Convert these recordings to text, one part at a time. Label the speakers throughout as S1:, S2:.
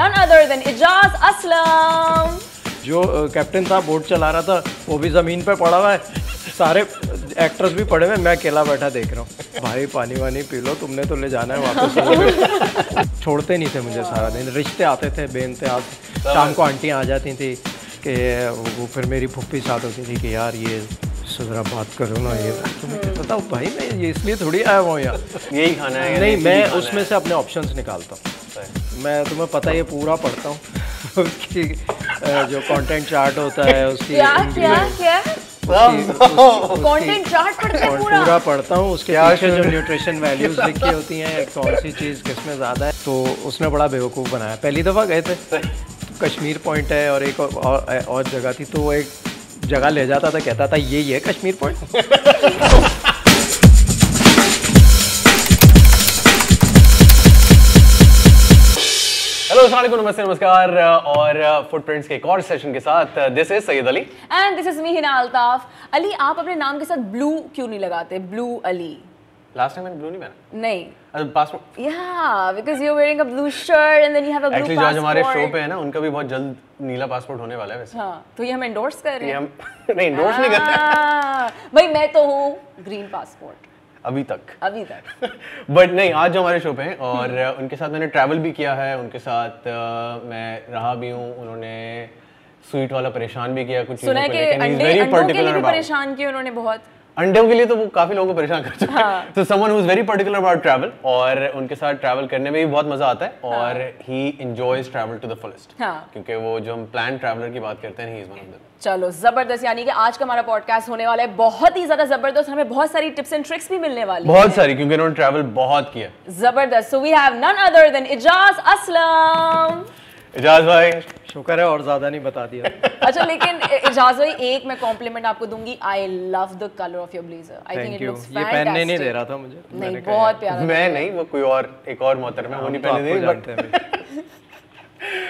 S1: none other than Ijaz Aslam.
S2: जो captain था boat चला रहा था, वो भी ज़मीन पे पड़ा हुआ है। सारे एक्टर्स भी पड़े हुए मैं अकेला बैठा देख रहा हूँ। भाई, पानी वानी पी लो, तुमने तो ले जाना है वापस। छोड़ते नहीं थे मुझे सारा दिन। रिश्ते आते थे बेनते आते शाम को आंटियाँ आ जाती थी कि वो फिर मेरी फुप्पी साथ होती थी कि यार ये इससे ज़रा बात करो ना ये। तो मैं कहता भाई मैं ये इसलिए थोड़ी आया हुआ हूँ यहाँ
S3: यही खाना है
S2: नहीं मैं उसमें से अपने ऑप्शंस निकालता हूँ। मैं तुम्हें पता है ये पूरा पढ़ता हूँ। उसकी जो कंटेंट चार्ट होता है उसकी
S1: क्या क्या क्या? कंटेंट चार्ट पढ़ते पूरा?
S2: पूरा पढ़ता हूँ उसके पीछे जो न्यूट्रिशन वैल्यूज़ लिखी होती हैं कौन सी चीज़ किसमें ज़्यादा है तो उसने बड़ा बेवकूफ़ बनाया। पहली दफ़ा गए थे। कश्मीर पॉइंट है और एक और, और, और जगह थी तो वो एक जगह ले जाता था कहता था ये ये कश्मीर पॉइंट
S3: हेलो नमस्ते नमस्कार और फुटप्रिंट्स के एक और सेशन के साथ this is Syed Ali
S1: and this is me Hina Altaf Ali आप अपने नाम के साथ ब्लू क्यों नहीं लगाते? ब्लू अली
S3: लास्ट टाइम मैंने ब्लू नहीं पहना
S1: नहीं.
S3: अच्छा passport
S1: Yeah, because you're wearing a blue shirt and then you have a blue
S3: actually जो आज हमारे
S1: passport.
S3: शो पे है ना उनका भी बहुत जल्द नीला पासपोर्ट होने वाला है वैसे।
S1: हाँ तो ये हम एंडोर्स कर रहे हैं।
S3: हम नहीं इंडोर्स नहीं कर रहे
S1: Ah, भाई मैं तो हूँ ग्रीन पासपोर्ट
S3: अभी तक।
S1: अभी तक।
S3: बट नहीं आज जो हमारे शो पे हैं और उनके साथ मैंने ट्रैवल भी किया है उनके साथ मैं रहा भी हूँ उन्होंने स्वीट वाला परेशान भी किया कुछ
S1: सुना है
S3: कि
S1: अंडे अंडों के लिए भी परेशान किए उन्होंने बहुत।
S3: अंडों के लिए तो वो काफ़ी लोगों को परेशान कर चुके
S1: हाँ।
S3: हैं। तो someone who is very particular about travel और उनके साथ ट्रैवल करने में भी बहुत मज़ा आता है और he enjoys travel to the fullest
S1: हाँ।
S3: क्योंकि वो जो हम प्लान ट्रैवलर की बात करते हैं he is one of them
S1: चलो ज़बरदस्त यानी कि आज का हमारा पॉडकास्ट होने वाला है। बहुत ही ज़्यादा ज़बरदस्त हमें बहुत सारी टिप्स एंड ट्रिक्स भी मिलने वाली
S3: बहुत सारी क्योंकि उन्होंने ट्रैवल बहुत किया।
S1: ज़बरदस्त so we have none other than Ijaz Aslam
S3: Ijaz भाई।
S2: शुक्र है और ज़्यादा नहीं बता दिया।
S1: अच्छा लेकिन इजाज भाई एक मैं कॉम्प्लीमेंट आपको दूँगी। I love the colour of your blazer I think it looks
S2: ये पहनने नहीं दे रहा था मुझे।
S1: नहीं
S2: मैंने कहा
S1: बहुत प्यारा
S3: मैं नहीं वो कोई और एक और मोहतरमा है वो नहीं
S2: तो
S3: बट
S2: हैं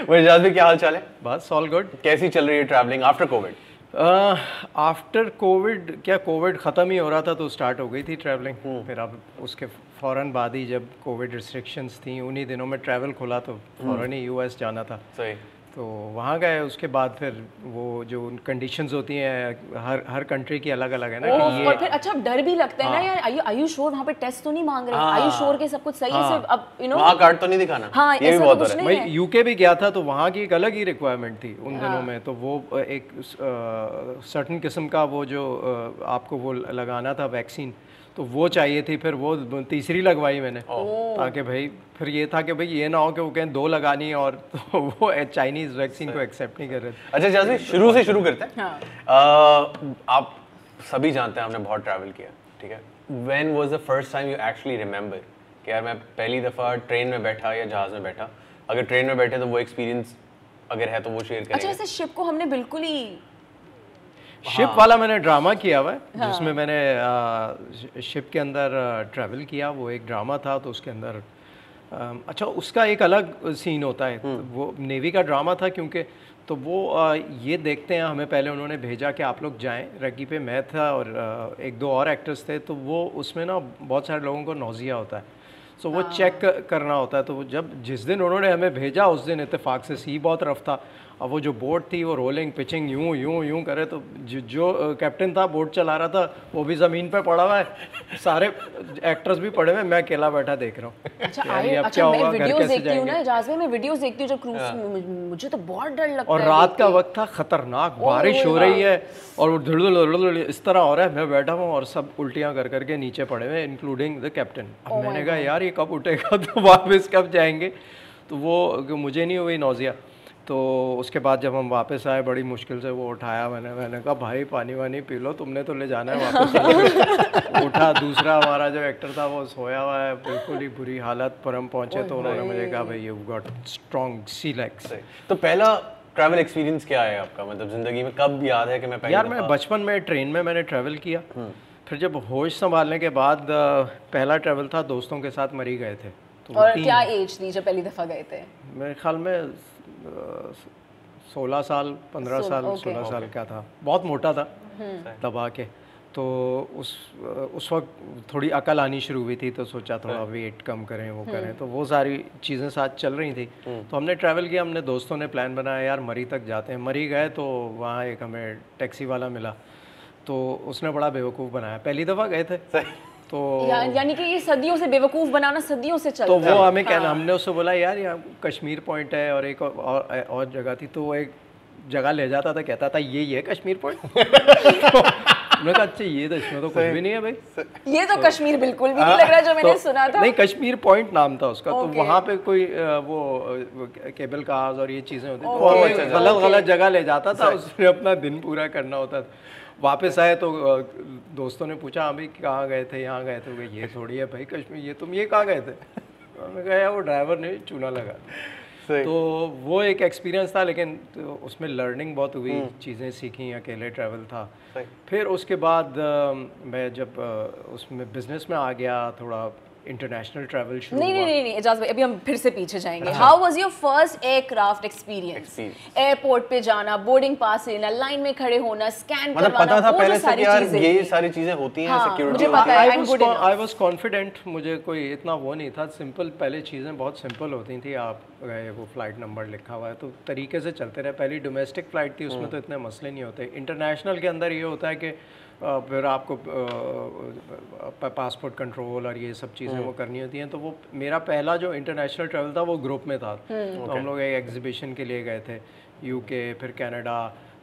S3: वो इजाज भी क्या हाल चाल है?
S2: बस ऑल गुड
S3: कैसी चल रही है travelling after covid
S2: after covid क्या कोविड ख़त्म ही हो रहा था तो स्टार्ट हो गई थी ट्रैवलिंग फिर अब उसके फ़ौरन बाद ही जब कोविड रिस्ट्रिक्शंस थी उन्हीं दिनों में ट्रैवल खुला तो फ़ौरन ही यूएस जाना था।
S3: सही।
S2: तो वहाँ गए उसके बाद फिर वो जो कंडीशंस होती हैं हर हर कंट्री की अलग अलग है ना कि ये
S1: और फिर अच्छा डर भी लगता है ना यार आयु आयु श्योर वहाँ पे टेस्ट तो नहीं मांग रहे? आयु श्योर के सब कुछ सही है सिर्फ़ अब यू नो
S3: वहाँ कार्ड तो नहीं दिखाना।
S1: हाँ,
S3: ये भी बहुत
S1: तो
S3: हो रहा है।
S2: मैं यूके भी गया था तो वहाँ की एक अलग ही रिक्वायरमेंट थी उन
S1: हाँ।
S2: दिनों में। तो वो एक सर्टन किस्म का वो जो आपको वो लगाना था वैक्सीन तो वो चाहिए थी फिर वो तीसरी लगवाई मैंने। ताकि भाई फिर ये था कि भाई ये ना हो कि वो कहें दो लगानी और तो वो चाइनीज़ वैक्सीन को एक्सेप्ट नहीं कर रहे थे।
S3: अच्छा जैसे शुरू से शुरू करते हैं।
S1: हाँ।
S3: आप सभी जानते हैं हमने बहुत ट्रैवल किया ठीक है? When was the first time you actually remember कि यार मैं पहली दफ़ा ट्रेन में बैठा या जहाज़ में बैठा? अगर ट्रेन में बैठे तो वो एक्सपीरियंस अगर है तो वो शेयर
S1: अच्छा ऐसे शिप को हमने बिल्कुल ही
S2: शिप वाला मैंने ड्रामा किया हुआ है जिसमें मैंने शिप के अंदर ट्रैवल किया वो एक ड्रामा था तो उसके अंदर अच्छा उसका एक अलग सीन होता है। तो वो नेवी का ड्रामा था क्योंकि तो वो ये देखते हैं हमें पहले उन्होंने भेजा कि आप लोग जाएँ। रग्गी पे मैं था और एक दो और एक्टर्स थे तो वो उसमें ना बहुत सारे लोगों को नौजिया होता है। सो वो चेक करना होता है तो जब जिस दिन उन्होंने हमें भेजा उस दिन इतफाक से सी बहुत रफ था। अब वो जो बोट थी वो रोलिंग पिचिंग यूँ यूँ यूँ करे तो जो, जो कैप्टन था बोट चला रहा था वो भी ज़मीन पे पड़ा हुआ है। सारे एक्टर्स भी पड़े हुए मैं अकेला बैठा देख रहा हूँ।
S1: अच्छा अच्छा मैं वीडियोस देखती हूँ ना इजाज मैं वीडियोस देखती हूँ जब क्रूज मुझे तो बहुत डर लगता
S2: और रात का वक्त था खतरनाक बारिश हो रही है। और वो धुड़ इस तरह हो रहा है मैं बैठा हुआ और सब उल्टियाँ कर करके नीचे पड़े हुए इंक्लूडिंग द कैप्टन अब मैंने कहा यार ये कब उठेगा तो वापस कब जाएँगे? तो वो मुझे नहीं हुई नौजिया। तो उसके बाद जब हम वापस आए बड़ी मुश्किल से वो उठाया मैंने मैंने कहा भाई पानी वानी पी लो तुमने तो ले जाना है वापस उठा दूसरा हमारा जो एक्टर था वो सोया हुआ है बिल्कुल ही बुरी हालत पर हम पहुँचे तो उन्होंने मुझे कहा भाई you got strong sea legs.
S3: तो पहला ट्रैवल एक्सपीरियंस क्या है आपका? मतलब ज़िंदगी में कब याद है कि मैं
S2: यार मैं बचपन में ट्रेन में मैंने ट्रैवल किया। फिर जब होश संभालने के बाद पहला ट्रैवल था दोस्तों के साथ मरी गए थे। तो
S1: और क्या एज थी जब पहली दफ़ा गए थे?
S2: मेरे ख्याल में सोलह साल पंद्रह
S1: सोलह,
S2: साल
S1: okay.
S2: सोलह साल का था? बहुत मोटा था दबा के। तो उस उस वक्त थोड़ी अकल आनी शुरू हुई थी तो सोचा थोड़ा वेट कम करें वो करें। तो वो सारी चीज़ें साथ चल रही थी। तो हमने ट्रैवल किया हमने दोस्तों ने प्लान बनाया यार मरी तक जाते हैं। मरी गए तो वहाँ एक हमें टैक्सी वाला मिला। तो उसने बड़ा बेवकूफ़ बनाया। पहली दफ़ा गए थे। तो
S1: या, यानी कि ये सदियों से बेवकूफ़ बनाना सदियों से चल
S2: तो वो हमें हाँ। कहना हमने उससे बोला यार यहाँ कश्मीर पॉइंट है और एक और, और, जगह थी। तो वो एक जगह ले जाता था कहता था ये ये कश्मीर पॉइंट हमने कहा अच्छा ये तो इसमें तो कुछ भी नहीं है भाई।
S1: ये तो कश्मीर बिल्कुल भी नहीं लग रहा जो मैंने
S2: तो-
S1: सुना था।
S2: नहीं कश्मीर पॉइंट नाम था उसका। तो वहाँ पे कोई वो केबल कार्स और ये चीज़ें होती थी। तो. गलत गलत जगह ले जाता था उसमें अपना दिन पूरा करना होता था। वापस आए तो दोस्तों ने पूछा अभी कहाँ गए थे? यहाँ गए थे? ये थोड़ी है भाई कश्मीर ये तुम ये कहाँ गए थे? हमने कहा यार वो ड्राइवर ने चूना लगा तो वो एक एक्सपीरियंस था लेकिन तो उसमें लर्निंग बहुत हुई चीज़ें सीखी अकेले ट्रैवल था। फिर उसके बाद मैं जब उसमें बिज़नेस में आ गया थोड़ा इंटरनेशनल ट्रैवल शुरू
S1: नहीं नहीं नहीं नहीं इजाज भाई अभी हम फिर से पीछे जाएँगे। How was your first aircraft experience airport पे जाना बोर्डिंग पास लेना लाइन में खड़े होना स्कैन
S3: मतलब
S1: करवाना
S3: पता था पहले से यार ये सारी चीज़ें होती हैं
S1: हाँ,
S3: सिक्योरिटी
S1: मुझे पता है,
S2: आई वाज कॉन्फिडेंट मुझे कोई इतना वो नहीं था सिंपल पहले चीज़ें बहुत सिंपल होती थी आप गए वो फ़्लाइट नंबर लिखा हुआ है तो तरीके से चलते रहे। पहली डोमेस्टिक फ़्लाइट थी उसमें तो इतने मसले नहीं होते। इंटरनेशनल के अंदर ये होता है कि फिर आपको पासपोर्ट कंट्रोल और ये सब चीज़ें वो करनी होती हैं। तो वो मेरा पहला जो इंटरनेशनल ट्रैवल था वो ग्रुप में था। तो हम लोग एक एग्जीबिशन के लिए गए थे। यूके फिर कनाडा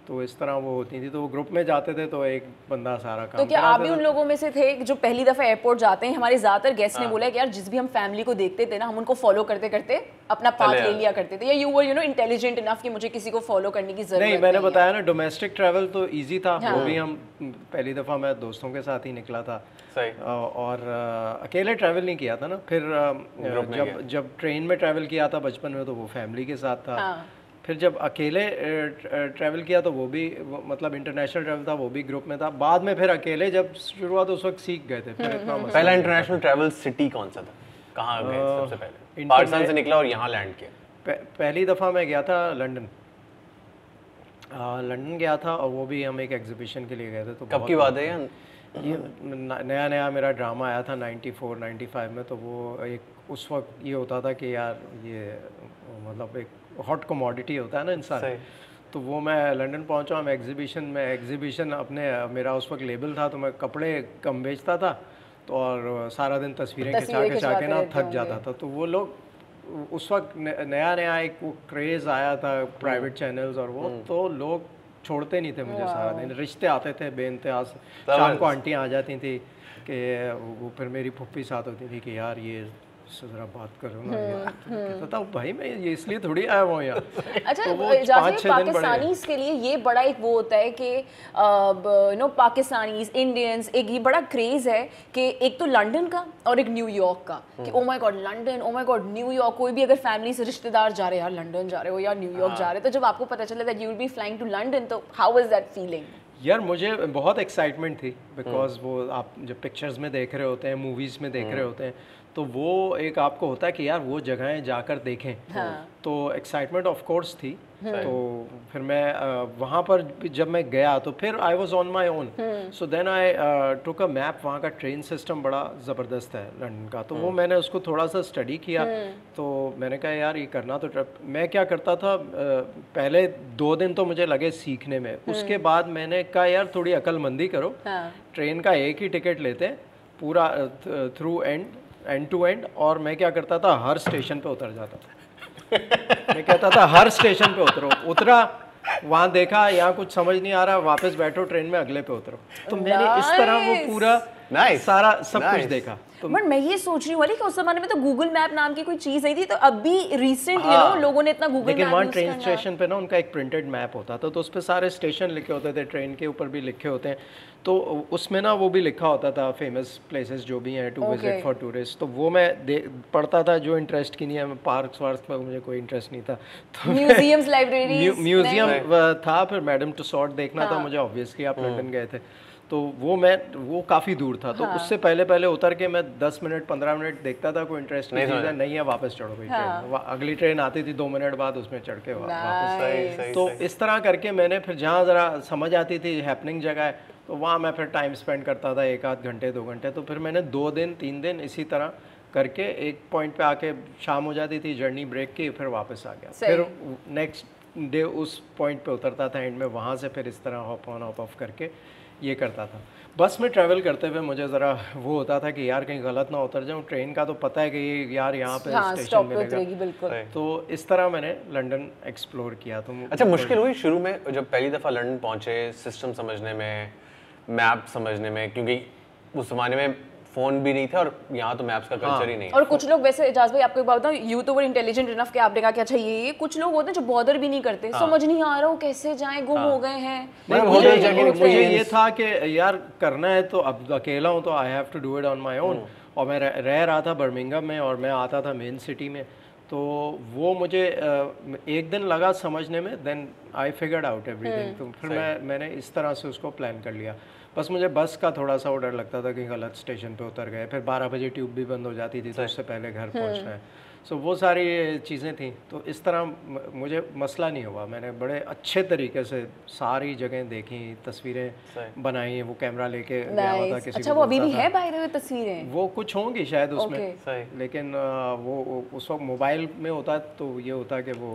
S2: तो इस तरह वो होती थी। तो वो ग्रुप में जाते थे तो एक बंदा सारा काम
S1: तो क्या आप भी उन लोगों में से थे जो पहली दफ़ा एयरपोर्ट जाते हैं? हमारे ज़्यादातर गेस्ट ने बोला कि यार जिस भी हम फैमिली को देखते थे ना हम उनको फॉलो करते करते अपना पाथ ले लिया करते थे। या you were you know intelligent enough कि मुझे किसी को फॉलो करने की ज़रूरत
S2: नहीं मैंने बताया ना डोमेस्टिक ट्रैवल तो ईजी था।
S1: हाँ।
S2: वो भी हम पहली दफ़ा मैं दोस्तों के साथ ही निकला था। और अकेले ट्रैवल नहीं किया था ना। फिर जब जब ट्रेन में ट्रैवल किया था बचपन में तो वो फैमिली के साथ था।
S1: हाँ।
S2: फिर जब अकेले ट्रैवल किया तो वो भी वो, मतलब इंटरनेशनल ट्रैवल था वो भी ग्रुप में था। बाद में फिर अकेले जब शुरुआत उस वक्त सीख गए थे फिर
S1: हम्म,
S2: इतना मसला
S3: पहला इंटरनेशनल ट्रैवल सिटी कौन सा था? कहाँ गए सबसे पहले? पाकिस्तान से निकला और यहाँ लैंड किया।
S2: पह- पहली दफ़ा मैं गया था लंदन। लंदन गया था और वो भी हम एक एग्जीबिशन के लिए गए थे तो
S3: कब की बात है ये?
S2: नया नया मेरा ड्रामा आया था 94 95 में तो वो एक उस वक्त ये होता था कि यार ये मतलब एक हॉट कमोडिटी होता है ना इंसान। तो वो मैं लंदन पहुँचा मैं एग्जीबिशन में एग्जीबिशन अपने मेरा उस वक्त लेबल था तो मैं कपड़े कम बेचता था तो और सारा दिन तस्वीरें खिंचा खिंचा के ना थक जाता था। तो वो लोग उस वक्त नया नया एक वो क्रेज़ आया था प्राइवेट चैनल्स और वो तो लोग छोड़ते नहीं थे मुझे सारा दिन। रिश्ते आते थे बेनते आज शाम को आंटियाँ आ जाती थी कि वो फिर मेरी फुप्पी साथ होती थी कि यार ये इससे ज़रा बात करो ना कहता था भाई मैं ये इसलिए थोड़ी आया हुआ हूँ यहाँ
S1: अच्छा
S2: तो
S1: पाकिस्तानीज के लिए ये बड़ा एक वो होता है कि नो पाकिस्तानीज इंडियंस एक ये बड़ा क्रेज है कि एक तो लंदन का और एक न्यूयॉर्क का कि ओ my God London oh my God New York कोई भी अगर फैमिली से रिश्तेदार जा रहे हैं यार लंदन जा रहे हो या न्यूयॉर्क जा रहे हो तो जब आपको पता चला that you will be flying to London तो हाउ वाज दैट फीलिंग
S2: यार मुझे बहुत एक्साइटमेंट थी बिकॉज़ वो आप जब पिक्चर्स में देख रहे होते हैं मूवीज़ में देख रहे होते हैं तो वो एक आपको होता है कि यार वो जगहें जाकर देखें।
S1: हाँ।
S2: तो एक्साइटमेंट ऑफ़ कोर्स थी। तो फिर मैं वहाँ पर जब मैं गया तो फिर I was on my own so then I took a map वहाँ का ट्रेन सिस्टम बड़ा ज़बरदस्त है लंदन का। तो वो मैंने उसको थोड़ा सा स्टडी किया। तो मैंने कहा यार ये करना तो ट्रिप मैं क्या करता था पहले दो दिन तो मुझे लगे सीखने में। उसके बाद मैंने कहा यार थोड़ी अक्लमंदी करो।
S1: हाँ।
S2: ट्रेन का एक ही टिकट लेते पूरा through end end to end और मैं क्या करता था, हर स्टेशन पे उतर जाता था। मैं कहता था, हर स्टेशन पे उतरो। उतरा, वहाँ देखा, यहाँ कुछ समझ नहीं आ रहा, वापस बैठो ट्रेन में अगले पे उतरो। तो मैंने इस तरह वो पूरा
S3: Nice.
S2: सारा सब कुछ
S3: Nice.
S2: देखा। तो
S1: बट मैं ये सोच रही हूँ वाली कि उस जमाने में तो गूगल मैप नाम की कोई चीज़ नहीं थी तो अभी रिसेंट यू नो लोगों ने इतना गूगल
S2: लेकिन वहाँ ट्रेन स्टेशन पे ना उनका एक प्रिंटेड मैप होता था तो उस पर सारे स्टेशन लिखे होते थे ट्रेन के ऊपर भी लिखे होते हैं। तो उसमें ना वो भी लिखा होता था फ़ेमस प्लेसेस जो भी हैं टू विज़िट फॉर टूरिस्ट तो वो मैं पढ़ता था जो इंटरेस्ट की नहीं है पार्क वार्क में मुझे कोई इंटरेस्ट नहीं था। तो
S1: म्यूजियम्स लाइब्रेरीज
S2: म्यूज़ियम था फिर मैडम टुसॉट देखना
S1: हाँ।
S2: था मुझे ऑब्वियसली आप लंदन गए थे। तो वो मैं वो काफ़ी दूर था। तो
S1: हाँ।
S2: उससे पहले पहले उतर के मैं 10 मिनट 15 मिनट देखता था कोई इंटरेस्ट
S3: नहीं
S2: नहीं चीज़ है नहीं है वापस चढ़ो गई
S1: हाँ।
S2: ट्रेन अगली ट्रेन आती थी दो मिनट बाद उसमें चढ़ के वा- वापस।
S3: सही. सही
S2: तो इस तरह करके मैंने फिर जहाँ ज़रा समझ आती थी हैपनिंग जगह है तो वहाँ मैं फिर टाइम स्पेंड करता था एक आध घंटे दो घंटे। तो फिर मैंने दो दिन तीन दिन इसी तरह करके एक पॉइंट पे आके शाम हो जाती थी जर्नी ब्रेक की फिर वापस आ गया। फिर नेक्स्ट डे उस पॉइंट पे उतरता था एंड में वहाँ से फिर इस तरह हॉप ऑन हॉप ऑफ़ करके ये करता था। बस में ट्रैवल करते हुए मुझे ज़रा वो होता था कि यार कहीं गलत ना उतर जाऊँ। ट्रेन का तो पता है कि ये यार यहाँ पे
S1: हाँ
S2: स्टेशन मिलेगा
S1: बिल्कुल।
S2: तो इस तरह मैंने लंदन एक्सप्लोर किया। तो
S3: अच्छा मुश्किल हुई शुरू में जब पहली दफ़ा लंदन पहुँचे सिस्टम समझने में मैप समझने में क्योंकि उस जमाने में फ़ोन भी नहीं था और यहाँ तो मैप्स का कल्चर ही नहीं
S1: और कुछ लोग वैसे एजाज भाई आपको एक बात बताऊँ यू तो वो इंटेलिजेंट इनफ कि आपने कहा कि अच्छा ये कुछ लोग होते हैं जो बॉदर भी नहीं करते। समझ नहीं आ रहा हो कैसे जाएँ गुम हो गए हैं।
S2: मुझे ये था कि यार करना है तो अब अकेला हूँ तो I have to do it on my own और मैं रह रह रहा था बर्मिंगम में और मैं आता था मेन सिटी में। तो वो मुझे एक दिन लगा समझने में then I figured out everything तो फिर मैं मैंने इस तरह से उसको प्लान कर लिया। बस मुझे बस का थोड़ा सा वो डर लगता था कि गलत स्टेशन पे उतर गए फिर 12 बजे ट्यूब भी बंद हो जाती थी तो उससे पहले घर पहुँचना है। सो वो सारी चीज़ें थी। तो इस तरह मुझे मसला नहीं हुआ। मैंने बड़े अच्छे तरीके से सारी जगह देखी तस्वीरें बनाई वो कैमरा लेके गया हुआ था किसी
S1: अच्छा
S2: को
S1: वो अभी भी है द तस्वीरें?
S2: वो कुछ होंगी शायद उसमें।
S1: Okay.
S2: लेकिन वो उस वक्त मोबाइल में होता तो ये होता है कि वो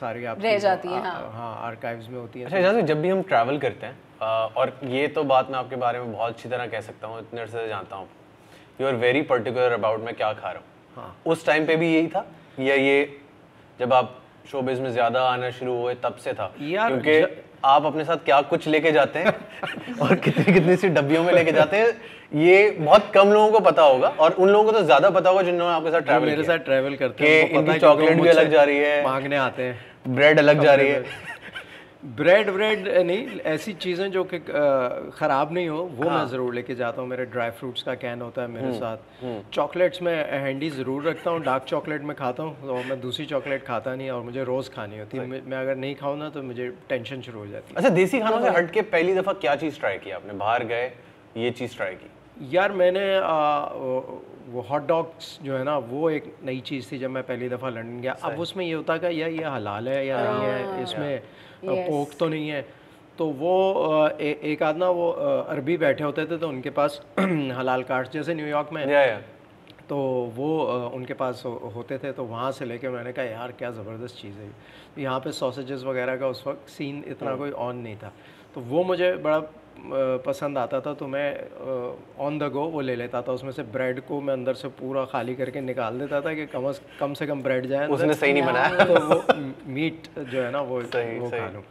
S2: सारी आप
S1: रह जाती है, हाँ।
S2: हाँ आर्काइव्स में होती है।
S3: अच्छा जब भी हम ट्रैवल करते हैं और ये तो बात मैं आपके बारे में बहुत अच्छी तरह कह सकता हूँ इतने से जानता हूँ। You are very particular about मैं क्या खा रहा हूँ।
S2: हाँ।
S3: उस टाइम पे भी यही था? या ये जब आप शोबिज में ज़्यादा आना शुरू हुए तब से था? क्योंकि
S2: ज-
S3: आप अपने साथ क्या कुछ लेके जाते हैं? और कितनी कितनी सी डब्बियों में लेके जाते हैं ये बहुत कम लोगों को पता होगा और उन लोगों को तो ज़्यादा पता होगा जिन्होंने आपके साथ ट्रैवल
S2: मेरे साथ ट्रैवल करते हैं
S3: इनकी चॉकलेट भी अलग जा रही है।
S2: मांगने आते हैं।
S3: ब्रेड अलग जा रही है।
S2: ब्रेड ब्रेड नहीं ऐसी चीज़ें जो कि ख़राब नहीं हो वो
S3: हाँ।
S2: मैं ज़रूर लेके जाता हूँ। मेरे ड्राई फ्रूट्स का कैन होता है
S3: हम्म,
S2: मेरे साथ चॉकलेट्स में हैंडी ज़रूर रखता हूँ डार्क चॉकलेट में खाता हूँ और मैं दूसरी चॉकलेट खाता नहीं और मुझे रोज़ खानी होती है। मैं अगर नहीं खाऊँ ना तो मुझे टेंशन शुरू हो जाती है।
S3: अच्छा देसी खानों से हट के पहली दफ़ा क्या चीज़ ट्राई की आपने? बाहर गए ये चीज़ ट्राई की।
S2: यार मैंने वो- वो हॉट डॉग्स जो है ना वो एक नई चीज़ थी जब मैं पहली दफ़ा लंदन गया। अब उसमें ये होता कि यार ये हलाल है या नहीं है इसमें पोक तो नहीं है। तो वो ए, एक आध ना वो अरबी बैठे होते थे तो उनके पास हलाल कार्ड जैसे न्यूयॉर्क में।
S3: या या
S2: तो वो उनके पास हो- होते थे तो वहाँ से लेके मैंने कहा यार क्या ज़बरदस्त चीज़ है यहाँ पे सॉसेजेस वगैरह का उस वक्त सीन इतना कोई ऑन नहीं था। तो वो मुझे बड़ा पसंद आता था तो मैं ऑन द गो वो ले लेता था। उसमें से ब्रेड को मैं अंदर से पूरा खाली करके निकाल देता था कि कम अज कम से कम ब्रेड जाए
S3: उसने सही नहीं बनाया।
S2: तो वो मीट जो है ना वो
S3: सही,
S2: वो
S3: सही।
S2: खा लूँ।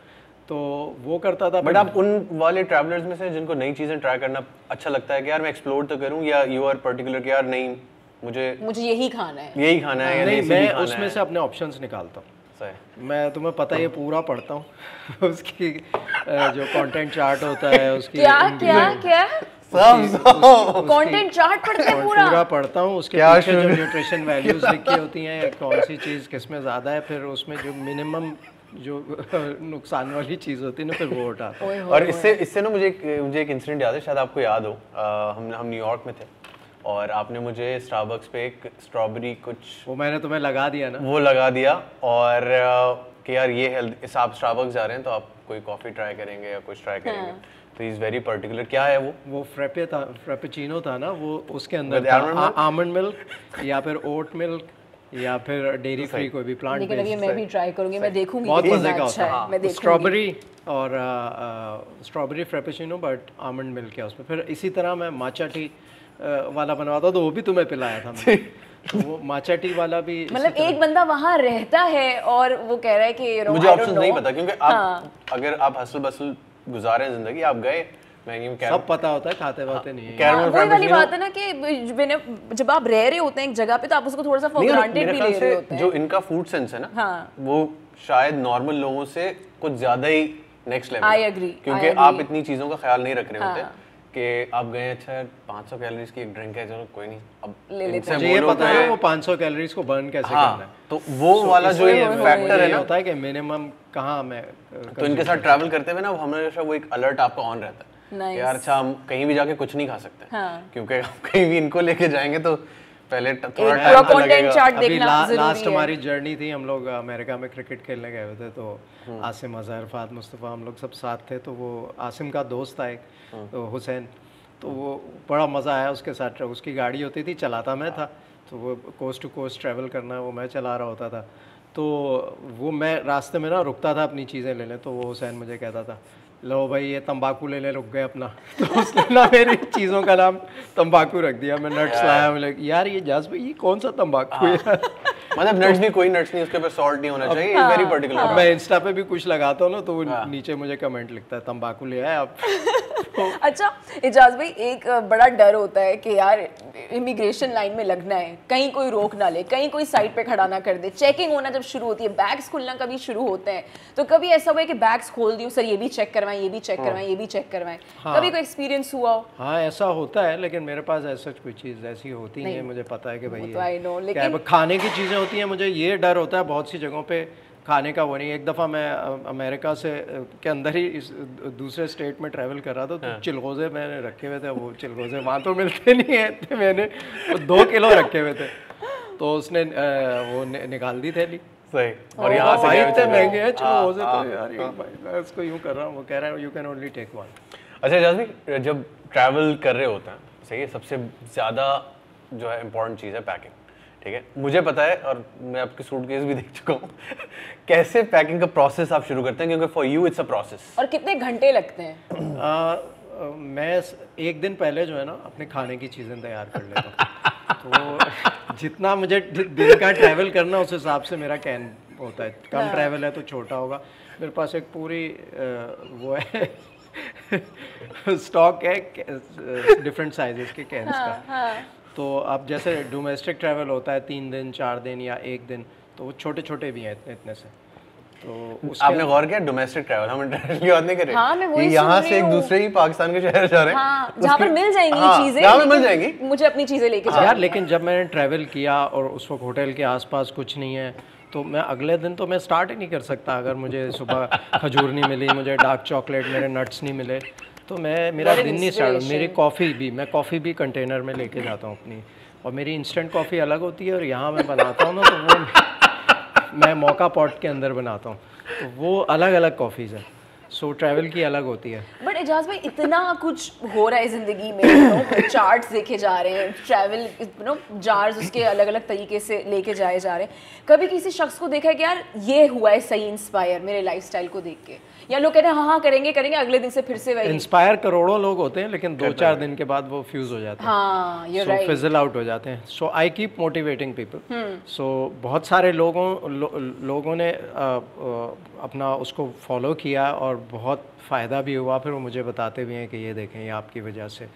S2: तो वो करता था
S3: बट आप उन वाले ट्रैवलर्स में से जिनको नई चीज़ें ट्राई करना अच्छा लगता है कि यार मैं एक्सप्लोर तो करूँ या यू आर पर्टिकुलर कि यार नहीं मुझे
S1: मुझे यही खाना है।
S3: यही खाना है या
S2: नहीं मैं उसमें से अपने ऑप्शंस निकालता हूँ।
S3: सही
S2: मैं तुम्हें पता है पूरा पढ़ता हूँ। उसकी जो कंटेंट चार्ट होता है उसकी
S1: क्या क्या क्या? कंटेंट चार्ट पढ़ते हैं पूरा?
S2: पूरा पढ़ता हूँ उसके पीछे जो न्यूट्रिशन वैल्यूज़ लिखी होती हैं कौन सी चीज़ किसमें ज़्यादा है फिर उसमें जो मिनिमम जो नुकसान वाली चीज़ होती है ना फिर वो उठाता
S3: और इससे इससे ना मुझे मुझे एक इंसिडेंट याद है शायद आपको याद हो। हम हम न्यूयॉर्क में थे। और आपने मुझे स्टारबक्स पे एक स्ट्रॉबेरी कुछ
S2: वो मैंने तुम्हें लगा दिया ना।
S3: वो लगा दिया और कि यार ये हेल्थ इस आप स्टारबक्स जा रहे हैं तो आप कोई कॉफ़ी ट्राई करेंगे या कुछ ट्राई करेंगे। तो इज़ वेरी पर्टिकुलर क्या है वो?
S2: वो फ्रेपे था फ्रेपेचिनो था ना वो उसके अंदर? आमंड मिल्क या फिर ओट मिल्क या फिर डेयरी फ्री कोई भी प्लांट
S1: लेकिन अब मैं भी ट्राई करूँगी मैं देखूँगी
S2: बहुत मज़े का
S1: अच्छा
S2: होता
S1: है मैं
S2: है
S1: देखूँगी।
S2: स्ट्रॉबेरी और strawberry frappuccino but almond milk है उसमें। फिर इसी तरह मैं माचा टी वाला बनवाता तो वो भी तुम्हें पिलाया था मैंने। तो वो माचा टी वाला भी
S1: मतलब एक बंदा वहाँ रहता है और वो कह रहा है कि you know,
S3: मुझे ऑप्शन नहीं पता क्योंकि आप अगर आप हसल बसल गुजारे ज़िंदगी आप गए
S2: सब पता होता है खाते वाते नहीं है।
S1: हाँ, वही वाली बात है ना कि मैंने जब आप रह रहे होते हैं एक जगह पे तो आप उसको थोड़ा सा फॉर ग्रांटेड भी ले रहे होते हैं।
S3: जो इनका फ़ूड सेंस है ना
S1: हाँ।
S3: वो शायद नॉर्मल लोगों से कुछ ज़्यादा ही नेक्स्ट लेवल
S1: I agree,
S3: क्योंकि आप इतनी चीज़ों का ख्याल नहीं रख रहे होते।
S1: हाँ।
S3: कि आप गए अच्छा 500 कैलोरीज की एक ड्रिंक है चलो कोई नहीं। अब
S1: ले लेते
S2: मुझे ये पता है वो 500 कैलोरीज को बर्न कैसे करना
S3: हाँ।
S2: है
S3: तो वो वाला जो ये फैक्टर है ना
S2: होता है कि मिनिमम कहाँ मैं
S3: तो इनके साथ ट्रैवल करते हुए ना हमेशा वो एक अलर्ट आपका ऑन रहता है।
S1: Nice.
S3: यार अच्छा हम कहीं भी जाके कुछ नहीं खा सकते।
S1: हाँ।
S3: क्योंकि हम कहीं भी इनको लेके जाएँगे तो पहले थोड़ा टाइम तो
S1: कंटेंट
S3: लगेगा।
S1: चार्ट
S2: अभी
S1: देखना
S2: ला, लास्ट हमारी जर्नी थी हम लोग अमेरिका में क्रिकेट खेलने गए हुए थे तो
S3: हम्म।
S2: आसिम अजहर फाद मुस्तफ़ा हम लोग सब साथ थे तो वो आसिम का दोस्त था एक। हुसैन। तो वो बड़ा मज़ा आया उसके साथ उसकी गाड़ी होती थी चलाता मैं था। तो वो कोस्ट टू कोस्ट ट्रैवल करना वो मैं चला रहा होता था। तो वो मैं रास्ते में ना रुकता था अपनी चीज़ें लेने तो वो हुसैन मुझे कहता था लो भाई ये तंबाकू लेने रुक गए अपना। तो उसने ना मेरी चीज़ों का नाम तंबाकू रख दिया। मैं नट्स लाया मैं यार ये जास भाई ये कौन सा तंबाकू है? यार
S3: मतलब नट्स भी कोई नट्स नहीं उसके ऊपर सॉल्ट नहीं होना चाहिए
S1: हाँ,
S3: वेरी पर्टिकुलर
S2: मैं इंस्टा पे भी कुछ लगाता हूँ ना तो वो
S3: हाँ।
S2: नीचे मुझे कमेंट लिखता है तंबाकू ले आए आप।
S1: अच्छा इजाज भाई एक बड़ा डर होता है कि यार इमिग्रेशन लाइन में लगना है कहीं कोई रोक ना ले कहीं कोई साइड पे खड़ा ना कर दे। चेकिंग होना जब शुरू होती है बैग्स खुलना कभी शुरू होते हैं। तो कभी ऐसा हुआ है कि बैग्स खोल दियो सर ये भी चेक करवाएँ ये भी चेक
S3: हाँ।
S1: करवाएँ ये भी चेक करवाएँ हाँ, कभी कोई एक्सपीरियंस हुआ हो?
S2: हाँ ऐसा होता है लेकिन मेरे पास ऐसा कोई चीज़ ऐसी होती नहीं है मुझे पता है कि भाई
S1: तो
S2: ये क्या है,
S1: लेकिन-
S2: खाने की चीज़ें होती हैं मुझे ये डर होता है बहुत सी जगहों पे खाने का वो नहीं एक दफ़ा मैं अमेरिका से के अंदर ही इस दूसरे स्टेट में ट्रैवल कर रहा था तो हाँ। चिलगोज़े मैंने रखे हुए थे वो चिलगोज़े वहाँ तो मिलते नहीं हैं तो मैंने वो दो किलो रखे हुए थे। तो उसने वो निकाल दी थैली।
S3: सही। और यहाँ से
S2: इतने
S3: थे।
S2: महँगे हैं
S3: हाँ,
S2: चिलगोज़े
S3: हाँ,
S2: तो यार ये मैं उसको यूँ कर रहा हूँ वो कह रहा है you can only take one
S3: अच्छा जब ट्रैवल कर रहे होते हैं सही है सबसे ज़्यादा जो है इम्पोर्टेंट चीज़ है पैकिंग ठीक है? मुझे पता है और मैं आपके सूटकेस भी देख चुका हूँ। कैसे पैकिंग का प्रोसेस आप शुरू करते हैं? क्योंकि for you it's a process
S1: और कितने घंटे लगते हैं?
S2: आ, मैं एक दिन पहले जो है ना अपने खाने की चीज़ें तैयार कर लेता हूँ। तो जितना मुझे दिन का ट्रैवल करना उस हिसाब से मेरा कैन होता है। कम ट्रैवल है तो छोटा होगा। मेरे पास एक पूरी आ, वो है स्टॉक है डिफरेंट साइजेस के कैंस का। तो अब जैसे डोमेस्टिक ट्रैवल होता है तीन दिन चार दिन या एक दिन तो वो छोटे छोटे भी हैं इतने इतने से। तो
S3: आपने गौर किया डोमेस्टिक ट्रैवल हम इंटरनेशनल की बात नहीं कर रहे।
S1: हाँ, मैं वही
S3: यहाँ से एक दूसरे ही पाकिस्तान के शहर जा रहे हैं।
S1: हाँ जहाँ पर मिल जाएँगी
S3: हाँ,
S1: चीज़ें
S3: जहाँ पे मिल जाएँगी।
S1: मुझे अपनी चीज़ें लेके जानी
S2: यार लेकिन जब मैंने ट्रैवल किया और उस वक्त होटल के आसपास कुछ नहीं है तो मैं अगले दिन तो मैं स्टार्ट ही नहीं कर सकता। अगर मुझे सुबह खजूर नहीं मिली मुझे डार्क चॉकलेट मेरे नट्स नहीं मिले तो मैं मेरा दिन नहीं स्टार्ट. मेरी कॉफ़ी भी मैं कॉफ़ी भी कंटेनर में लेके जाता हूँ अपनी। और मेरी इंस्टेंट कॉफ़ी अलग होती है और यहाँ मैं बनाता हूँ ना तो वो मैं मौका पॉट के अंदर बनाता हूँ। तो वो अलग अलग कॉफ़ीज़ हैं। सो so, ट्रैवल की अलग होती है।
S1: बट एजाज भाई इतना कुछ हो रहा है ज़िंदगी में चार्ट्स देखे जा रहे हैं ट्रैवल नो जार्स उसके अलग अलग तरीके से लेके जाए जा रहे हैं। कभी किसी शख्स को देखा है कि यार ये हुआ है सही इंस्पायर मेरे लाइफस्टाइल को देख के। या लोग कहते हैं हाँ हाँ करेंगे करेंगे अगले दिन से फिर से वही।
S2: इंस्पायर करोड़ों लोग होते हैं लेकिन दो चार दिन के बाद वो फ्यूज़ हो जाते हैं।
S1: हाँ ये
S2: सो
S1: राइट
S2: फिजल आउट हो जाते हैं। So I keep motivating people so बहुत सारे लोगों लो, लोगों ने आ, आ, अपना उसको फॉलो किया और बहुत फ़ायदा भी हुआ। फिर वो मुझे बताते भी हैं कि ये देखें ये आपकी वजह से।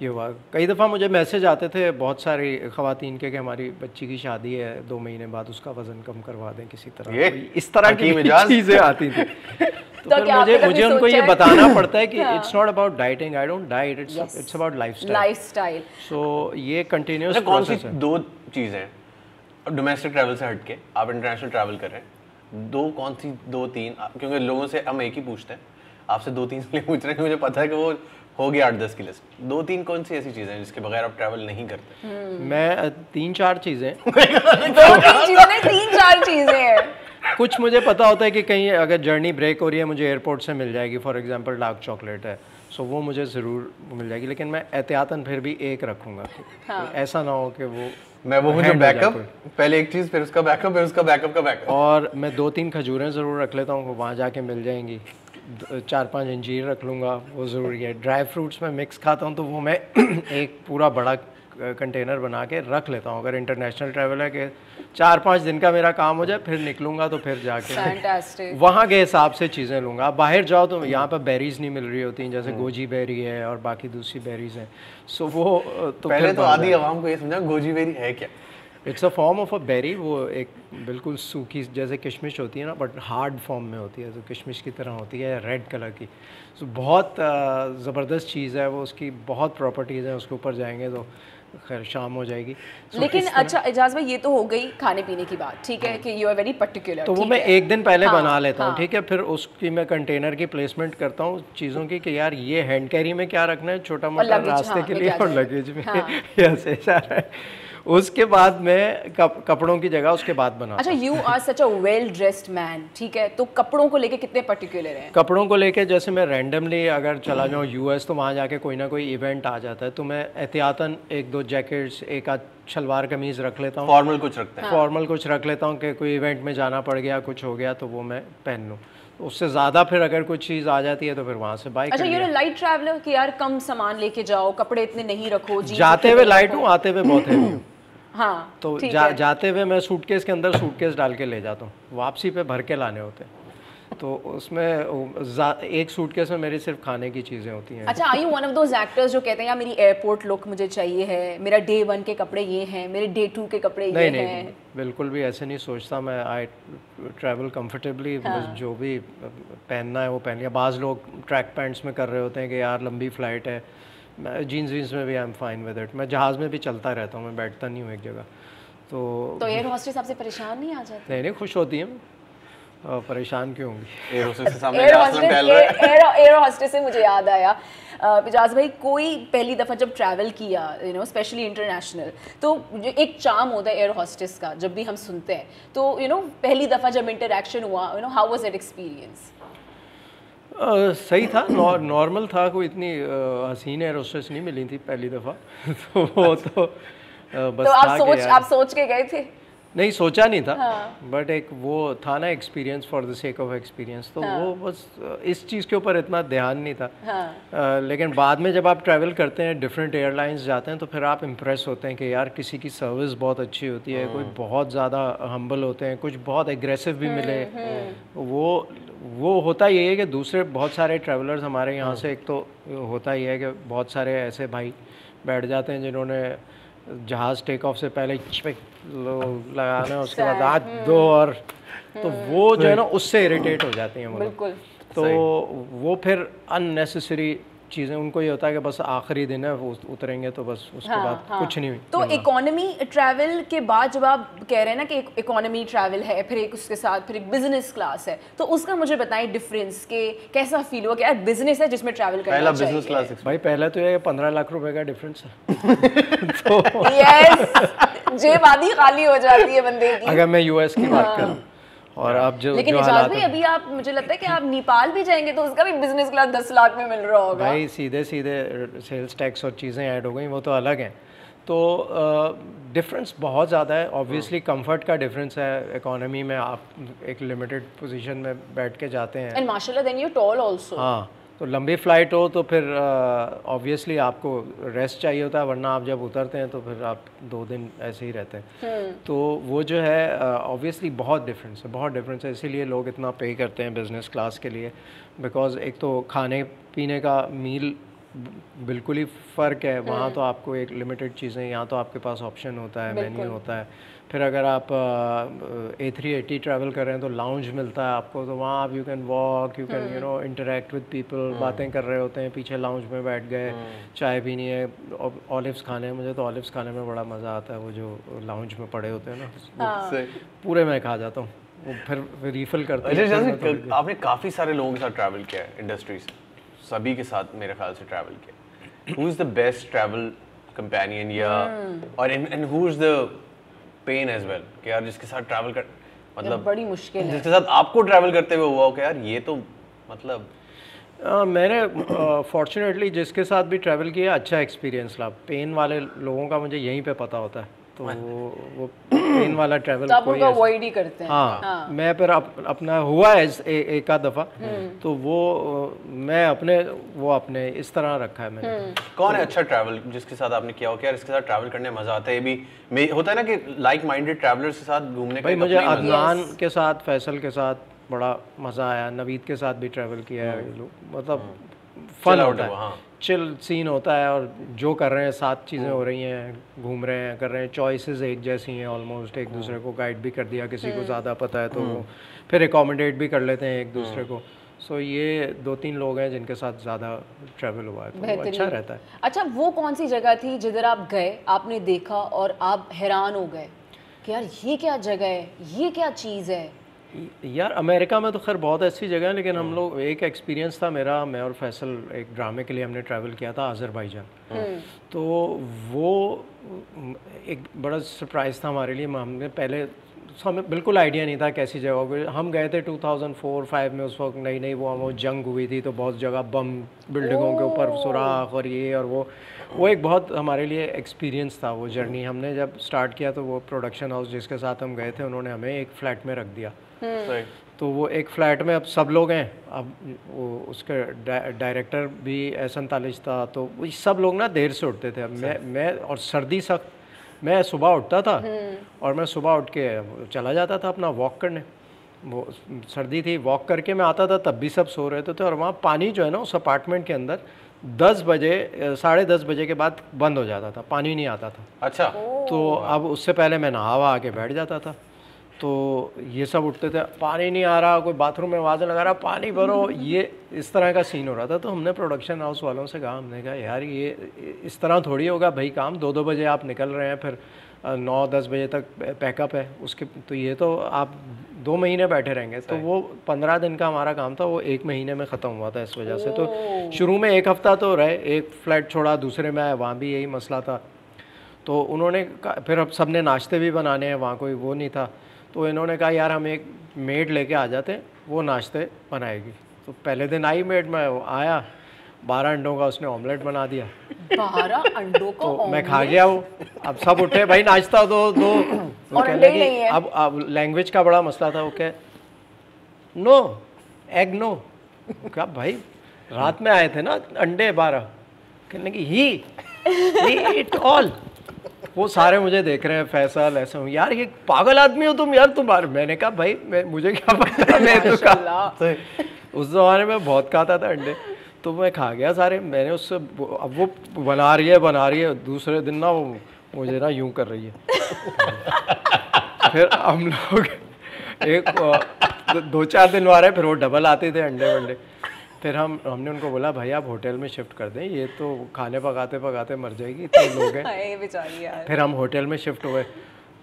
S2: ये हुआ। कई दफ़ा मुझे मैसेज आते थे बहुत सारी खातन के कि हमारी बच्ची की शादी है दो महीने बाद उसका वज़न कम करवा दें किसी तरह।
S3: ये
S2: तो इस तरह की चीज़ें आती थी। तो
S1: तो
S2: फिर मुझे मुझे उनको ये बताना पड़ता है कि। It's not about dieting I don't diet it's it's about life
S1: lifestyle
S2: so ये कंटिन्यूस
S3: अच्छा कौन सी दो चीज़ें डोमेस्टिक ट्रैवल से हटके आप इंटरनेशनल ट्रैवल कर रहे हैं। दो कौन सी दो तीन क्योंकि लोगों से हम एक ही पूछते हैं। आपसे दो तीन इसलिए पूछ रहे हैं मुझे पता है कि वो हो गया आठ दस की लिस्ट दो तीन कौन सी ऐसी चीज़ें हैं जिसके बगैर आप ट्रैवल नहीं करते?
S2: मैं तीन चार चीज़ें।
S1: दो तीन चीज़ें तीन चार चीज़ें।
S2: कुछ मुझे पता होता है कि कहीं अगर जर्नी ब्रेक हो रही है मुझे एयरपोर्ट से मिल जाएगी फॉर एग्जांपल डार्क चॉकलेट है। सो so, वो मुझे ज़रूर मिल जाएगी लेकिन मैं एहतियातन फिर भी एक रखूँगा।
S1: हाँ।
S2: ऐसा ना हो कि वो
S3: मैं वो
S2: हो जाए
S3: बैकअप पहले एक चीज़ फिर उसका बैकअप फिर उसका बैकअप का बैकअप
S2: और मैं दो तीन खजूरें ज़रूर रख लेता हूँ वहाँ जाके मिल जाएँगी। चार पाँच अंजीर रख लूँगा वो ज़रूरी है। ड्राई फ्रूट्स में मिक्स खाता हूँ तो वो मैं एक पूरा बड़ा कंटेनर बना के रख लेता हूँ। अगर इंटरनेशनल ट्रैवल है कि चार पाँच दिन का मेरा काम हो जाए फिर निकलूँगा तो फिर जाके वहाँ के हिसाब से चीज़ें लूँगा। आप बाहर जाओ तो यहाँ पर बेरीज नहीं मिल रही होती जैसे गोजी बेरी है और बाकी दूसरी बेरीज हैं। सो वो तो
S3: पहले तो आधी आवाम को ये समझा गोजी बेरी है क्या?
S2: It's a form of a berry वो एक बिल्कुल सूखी जैसे किशमिश होती है ना बट हार्ड फॉर्म में होती है तो किशमिश की तरह होती है रेड कलर की। सो बहुत ज़बरदस्त चीज़ है वो उसकी बहुत प्रॉपर्टीज़ हैं उसके ऊपर जाएँगे तो खैर शाम हो जाएगी। So,
S1: लेकिन अच्छा एजाज भाई ये तो हो गई खाने पीने की बात ठीक है कि यू आर वेरी पर्टिकुलर
S2: तो वो मैं एक दिन पहले
S1: हाँ,
S2: बना लेता हूँ
S1: हाँ।
S2: ठीक है फिर उसकी मैं कंटेनर की प्लेसमेंट करता हूँ चीज़ों की कि यार ये हैंड कैरी में क्या रखना है छोटा मोटा रास्ते
S1: हाँ,
S2: के लिए और लगेज में।
S1: हाँ।
S2: ऐसे है। उसके बाद में कप, कपड़ों की जगह उसके बाद बना
S1: अच्छा you are such a well dressed man ठीक है? तो कपड़ों को लेके कितने पर्टिकुलर हैं?
S2: कपड़ों को लेके जैसे मैं रैंडमली अगर चला जाऊँ यूएस तो वहाँ जाके कोई ना कोई इवेंट आ जाता है तो मैं एहतियातन एक दो जैकेट्स एक आध शलवार कमीज़ रख लेता हूँ।
S3: फॉर्मल कुछ रखते हैं।
S2: फॉर्मल कुछ रख लेता हूँ कि कोई इवेंट में जाना पड़ गया कुछ हो गया तो वो मैं पहन लूँ। उससे ज़्यादा फिर अगर कुछ चीज़ आ जाती है तो फिर वहाँ से बाइक
S1: अच्छा यूर लाइट ट्रैवलर कि यार कम सामान लेके जाओ कपड़े इतने नहीं रखो
S2: जाते हुए लाइट हूँ आते हुए बहुत हूँ।
S1: हाँ
S2: तो जा, जाते हुए मैं सूटकेस के अंदर सूटकेस डाल के ले जाता हूँ। वापसी पे भर के लाने होते हैं। तो उसमें एक सूटकेस में मेरी सिर्फ़ खाने की चीज़ें होती हैं।
S1: अच्छा I you one of those actors जो कहते हैं यार मेरी एयरपोर्ट लुक मुझे चाहिए है मेरा डे वन के कपड़े ये हैं मेरे डे टू के कपड़े नहीं, ये
S2: नहीं
S1: हैं
S2: नहीं बिल्कुल भी ऐसे नहीं सोचता मैं। आई ट्रैवल कंफर्टेबली
S1: हाँ।
S2: जो भी पहनना है वो पहन लिया। बाज़ लोग ट्रैक पैंट्स में कर रहे होते हैं कि यार लंबी फ़्लाइट है मैं जीन्स वीन्स में भी I am fine with it मैं जहाज़ में भी चलता रहता हूँ मैं बैठता नहीं हूँ एक जगह। तो
S1: तो एयर हॉस्टेस आपसे परेशान नहीं आ जाते?
S2: नहीं नहीं खुश होती हैं। परेशान क्यों होंगी?
S3: एयर होस्टेस के सामने
S1: एयर
S3: जासलम टहल रहा है।
S1: हॉस्टेस एयर एयर हॉस्टेस से मुझे याद आया। पिजाज भाई कोई पहली दफ़ा जब ट्रैवल किया यू नो स्पेशली इंटरनेशनल तो एक चाम होता है एयर हॉस्टेस का जब भी हम सुनते हैं तो यू नो पहली दफ़ा जब इंटरेक्शन हुआ you know how was that experience
S2: uh, सही था नॉर, नॉर्मल था कोई इतनी हसीन एयर होस्टेस नहीं मिली थी पहली दफ़ा। तो वो तो अ, बस
S1: तो आप सोच आप सोच के गए थे?
S2: नहीं सोचा नहीं था
S1: हाँ।
S2: बट एक वो था ना experience for the sake of experience तो
S1: हाँ।
S2: वो बस इस चीज़ के ऊपर इतना ध्यान नहीं था।
S1: हाँ।
S2: लेकिन बाद में जब आप ट्रैवल करते हैं डिफरेंट एयरलाइंस जाते हैं तो फिर आप इम्प्रेस होते हैं कि यार किसी की सर्विस बहुत अच्छी होती है कोई बहुत ज़्यादा हम्बल होते हैं कुछ बहुत एग्रेसिव भी मिले। वो वो होता ये है कि दूसरे बहुत सारे ट्रैवलर्स हमारे यहाँ से एक तो होता ही है कि बहुत सारे ऐसे भाई बैठ जाते हैं जिन्होंने जहाज़ टेक ऑफ़ से पहले लगाना उसके बाद आज दो और तो वो जो है ना उससे इरिटेट हो जाती हैं मतलब
S1: बिल्कुल।
S2: तो वो फिर अननेसेसरी चीज़ें उनको ये होता है कि बस आखिरी दिन है वो उतरेंगे तो बस उसके
S1: हाँ,
S2: बाद
S1: हाँ।
S2: कुछ नहीं
S1: तो इकोनॉमी ट्रैवल के बाद जब आप कह रहे हैं ना कि एक इकोनॉमी ट्रैवल है फिर एक उसके साथ फिर एक बिज़नेस क्लास है तो उसका मुझे बताएँ डिफरेंस कि कैसा फील हुआ कि यार बिज़नेस है जिसमें ट्रैवल
S3: पहला बिज़नेस क्लास
S2: भाई पहले तो ये पंद्रह लाख रुपए का डिफरेंस है। तो
S1: जेब आधी खाली हो जाती है बंदे की।
S2: अगर मैं यूएस की बात करूँ। और आप जो
S1: लेकिन
S2: जो
S1: इजाज भाई अभी आप मुझे लगता है कि आप नेपाल भी जाएँगे तो उसका भी बिज़नेस क्लास दस लाख में मिल रहा होगा।
S2: भाई सीधे सीधे सेल्स टैक्स और चीज़ें ऐड हो गई वो तो अलग हैं। तो डिफरेंस uh, बहुत ज़्यादा है। ऑब्वियसली कंफर्ट का डिफरेंस है इकोनॉमी में। आप एक लिमिटेड पोजीशन में बैठ के जाते हैं।
S1: एंड माशाल्लाह देन यू टॉल आल्सो
S2: हाँ। तो लंबी फ़्लाइट हो तो फिर ऑब्वियसली आपको रेस्ट चाहिए होता है वरना आप जब उतरते हैं तो फिर आप दो दिन ऐसे ही रहते हैं। तो वो जो है ऑब्वियसली बहुत डिफरेंस है बहुत डिफरेंस है इसीलिए लोग इतना पे करते हैं बिज़नेस क्लास के लिए। बिकॉज़ एक तो खाने पीने का मील बिल्कुल ही फ़र्क है वहाँ तो आपको एक लिमिटेड चीज़ें यहाँ तो आपके पास ऑप्शन होता है मेन्यू होता है। फिर अगर आप ए थ्री एटी ट्रैवल कर रहे हैं तो लाउंज मिलता है आपको तो वहाँ आप you can walk you can you know interact with people बातें कर रहे होते हैं पीछे लाउंज में बैठ गए चाय पीनी है ऑलिव्स खाने हैं मुझे तो ऑलिव्स खाने में बड़ा मज़ा आता है वो जो लाउंज में पड़े होते हैं ना पूरे मैं खा जाता हूँ वो फिर रिफिल करते हैं मैं
S3: आपने काफ़ी सारे लोगों के साथ ट्रैवल किया है इंडस्ट्री से सभी के साथ मेरे ख्याल से ट्रैवल किया who. Is the best travel companion या और and who is the pain as well कि यार जिसके साथ ट्रैवल कर मतलब
S1: बड़ी मुश्किल है।
S3: जिसके साथ आपको ट्रैवल करते हुए हुआ हो कि यार ये तो मतलब
S2: आ, मैंने फॉर्चुनेटली जिसके साथ भी ट्रैवल किया अच्छा एक्सपीरियंस रहा। पेन वाले लोगों का मुझे यहीं पे पता होता है। तो वो पेन वाला ट्रैवल
S1: तो आप अवॉइड ही करते हैं।
S2: हाँ, हाँ। मैं फिर अप, अपना हुआ है ए, एक आध दफ़ा। तो वो मैं अपने वो अपने इस तरह रखा है मैंने।
S3: कौन तो, है अच्छा ट्रैवल जिसके साथ आपने किया हो? कि यार इसके साथ ट्रैवल करने में मज़ा आता है? ये भी होता है ना कि लाइक माइंडेड ट्रैवलर्स के साथ घूमने का
S2: भाई मुझे। अदनान के साथ फैसल के साथ बड़ा मज़ा आया। नवीद के साथ भी ट्रैवल किया है लोग। मतलब फन होता
S3: हाँ।
S2: चिल सीन होता है और जो कर रहे हैं सात चीज़ें हो रही हैं घूम रहे हैं कर रहे हैं चॉइसेस एक जैसी हैं ऑलमोस्ट एक दूसरे को गाइड भी कर दिया किसी को ज़्यादा पता है तो वो फिर एकोमोडेट भी कर लेते हैं एक दूसरे को। सो ये दो तीन लोग हैं जिनके साथ ज़्यादा ट्रैवल हुआ है तो अच्छा रहता है।
S1: अच्छा वो कौन सी जगह थी जिधर आप गए आपने देखा और आप हैरान हो गए? कि यार ये क्या जगह है ये क्या चीज़ है?
S2: यार अमेरिका में तो खैर बहुत ऐसी जगह है लेकिन हम लोग एक एक्सपीरियंस था मेरा मैं और फैसल एक ड्रामे के लिए हमने ट्रैवल किया था आज़रबाईजान तो वो एक बड़ा सरप्राइज़ था हमारे लिए हमने पहले हमें बिल्कुल आइडिया नहीं था कैसी जगह पे हम गए थे 2004-5 में उस वक्त नई नई वो वो जंग हुई थी तो बहुत जगह बम बिल्डिंगों के ऊपर सुराख और ये और वो वो एक बहुत हमारे लिए एक्सपीरियंस था वो जर्नी हमने जब स्टार्ट किया तो वो प्रोडक्शन हाउस जिसके साथ हम गए थे उन्होंने हमें एक फ्लैट में रख दिया। तो वो एक फ्लैट में अब सब लोग हैं। अब वो उसके डायरेक्टर भी एहसन तालिश था तो सब लोग ना देर से उठते थे। अब मैं मैं और सर्दी सख्त मैं सुबह उठता था और मैं सुबह उठ के चला जाता था अपना वॉक करने। वो सर्दी थी वॉक करके मैं आता था तब भी सब सो रहे थे, थे और वहाँ पानी जो है ना उस अपार्टमेंट के अंदर दस बजे साढ़े दस बजे के बाद बंद हो जाता था पानी नहीं आता था।
S3: अच्छा।
S2: तो अब उससे पहले मैं नहावा आके बैठ जाता था। तो ये सब उठते थे। पानी नहीं आ रहा कोई बाथरूम में आवाज़ें लगा रहा पानी भरो। ये इस तरह का सीन हो रहा था तो हमने प्रोडक्शन हाउस वालों से कहा हमने कहा यार ये इस तरह थोड़ी होगा भाई काम। दो दो बजे आप निकल रहे हैं फिर नौ दस बजे तक पैकअप है। उसके तो ये तो आप दो महीने बैठे रहेंगे। तो वो पंद्रह दिन का हमारा काम था वो एक महीने में ख़त्म हुआ था इस वजह से। तो शुरू में एक हफ़्ता तो रहे एक फ्लैट छोड़ा दूसरे में आया वहाँ भी यही मसला था। तो उन्होंने फिर अब सबने नाश्ते भी बनाने हैं वहाँ कोई वो नहीं था। तो इन्होंने कहा यार हम एक मेड लेके आ जाते वो नाश्ते बनाएगी। तो पहले दिन आई मेड मैं आया बारह अंडों का उसने ऑमलेट बना दिया।
S1: बारह अंडों का
S2: तो मैं खा गया वो अब सब उठे भाई नाश्ता दो दो। तो
S1: और
S2: कहने
S1: है।
S2: अब अब लैंग्वेज का बड़ा मसला था वो कह नो एग नो क्या भाई रात में आए थे ना अंडे बारह। कहने की ही इट ऑल वो सारे मुझे देख रहे हैं फैसल ऐसे हूँ। यार ये पागल आदमी हो तुम यार तुम्हारे मैंने कहा भाई मैं मुझे क्या पता? मैं तो कहा उस जमाने में बहुत खाता था अंडे। तो मैं खा गया सारे। मैंने उससे अब वो बना रही है बना रही है। दूसरे दिन ना वो मुझे ना यूँ कर रही है। फिर हम लोग एक दो चार दिन रहे फिर वो डबल आते थे अंडे वंडे फिर हम हमने उनको बोला भाई आप होटल में शिफ्ट कर दें। ये तो खाने पकाते पकाते मर जाएगी इतने लोग हैं।
S1: यार।
S2: फिर हम होटल में शिफ्ट हुए।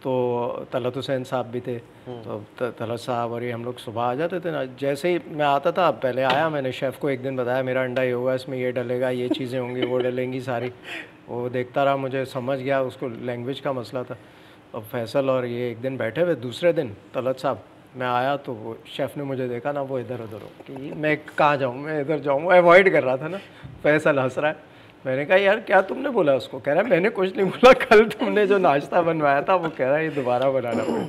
S2: तो तलत हुसैन साहब भी थे। तो तलत साहब और ये हम लोग सुबह आ जाते थे ना। जैसे ही मैं आता था पहले आया मैंने शेफ़ को एक दिन बताया मेरा अंडा ये होगा इसमें ये डलेगा ये चीज़ें होंगी वो डलेंगी सारी। वो देखता रहा मुझे समझ गया उसको लैंग्वेज का मसला था। अब फैसल और ये एक दिन बैठे हुए दूसरे दिन तलत साहब मैं आया तो वो शेफ़ ने मुझे देखा ना वो इधर उधर हो। कि मैं कहाँ जाऊँ? मैं इधर जाऊँ? वो अवॉइड कर रहा था ना फैसल हंस रहा है। मैंने कहा यार क्या तुमने बोला उसको? कह रहा है मैंने कुछ नहीं बोला कल तुमने जो नाश्ता बनवाया था वो कह रहा है ये दोबारा बनाना। पड़ेगा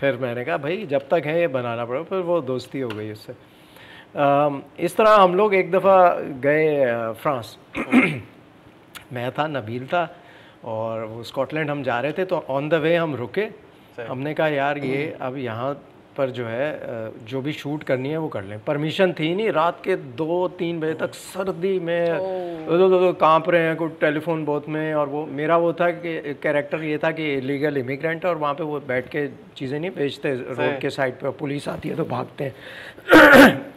S2: फिर मैंने कहा भाई जब तक है ये बनाना पड़ेगा। फिर वो दोस्ती हो गई उससे। इस तरह हम लोग एक दफ़ा गए फ्रांस। मैं था नबील था और वो स्कॉटलैंड हम जा रहे थे तो ऑन द वे हम रुके। हमने कहा यार ये अब यहाँ पर जो है जो भी शूट करनी है वो कर लें। परमिशन थी नहीं रात के दो तीन बजे तक सर्दी में उधर काँप रहे हैं कोई टेलीफोन बोथ में और वो मेरा वो था कि कैरेक्टर ये था कि इलीगल इमिग्रेंट है और वहाँ पे वो बैठ के चीज़ें नहीं बेचते रोड के साइड पे पुलिस आती है तो भागते हैं।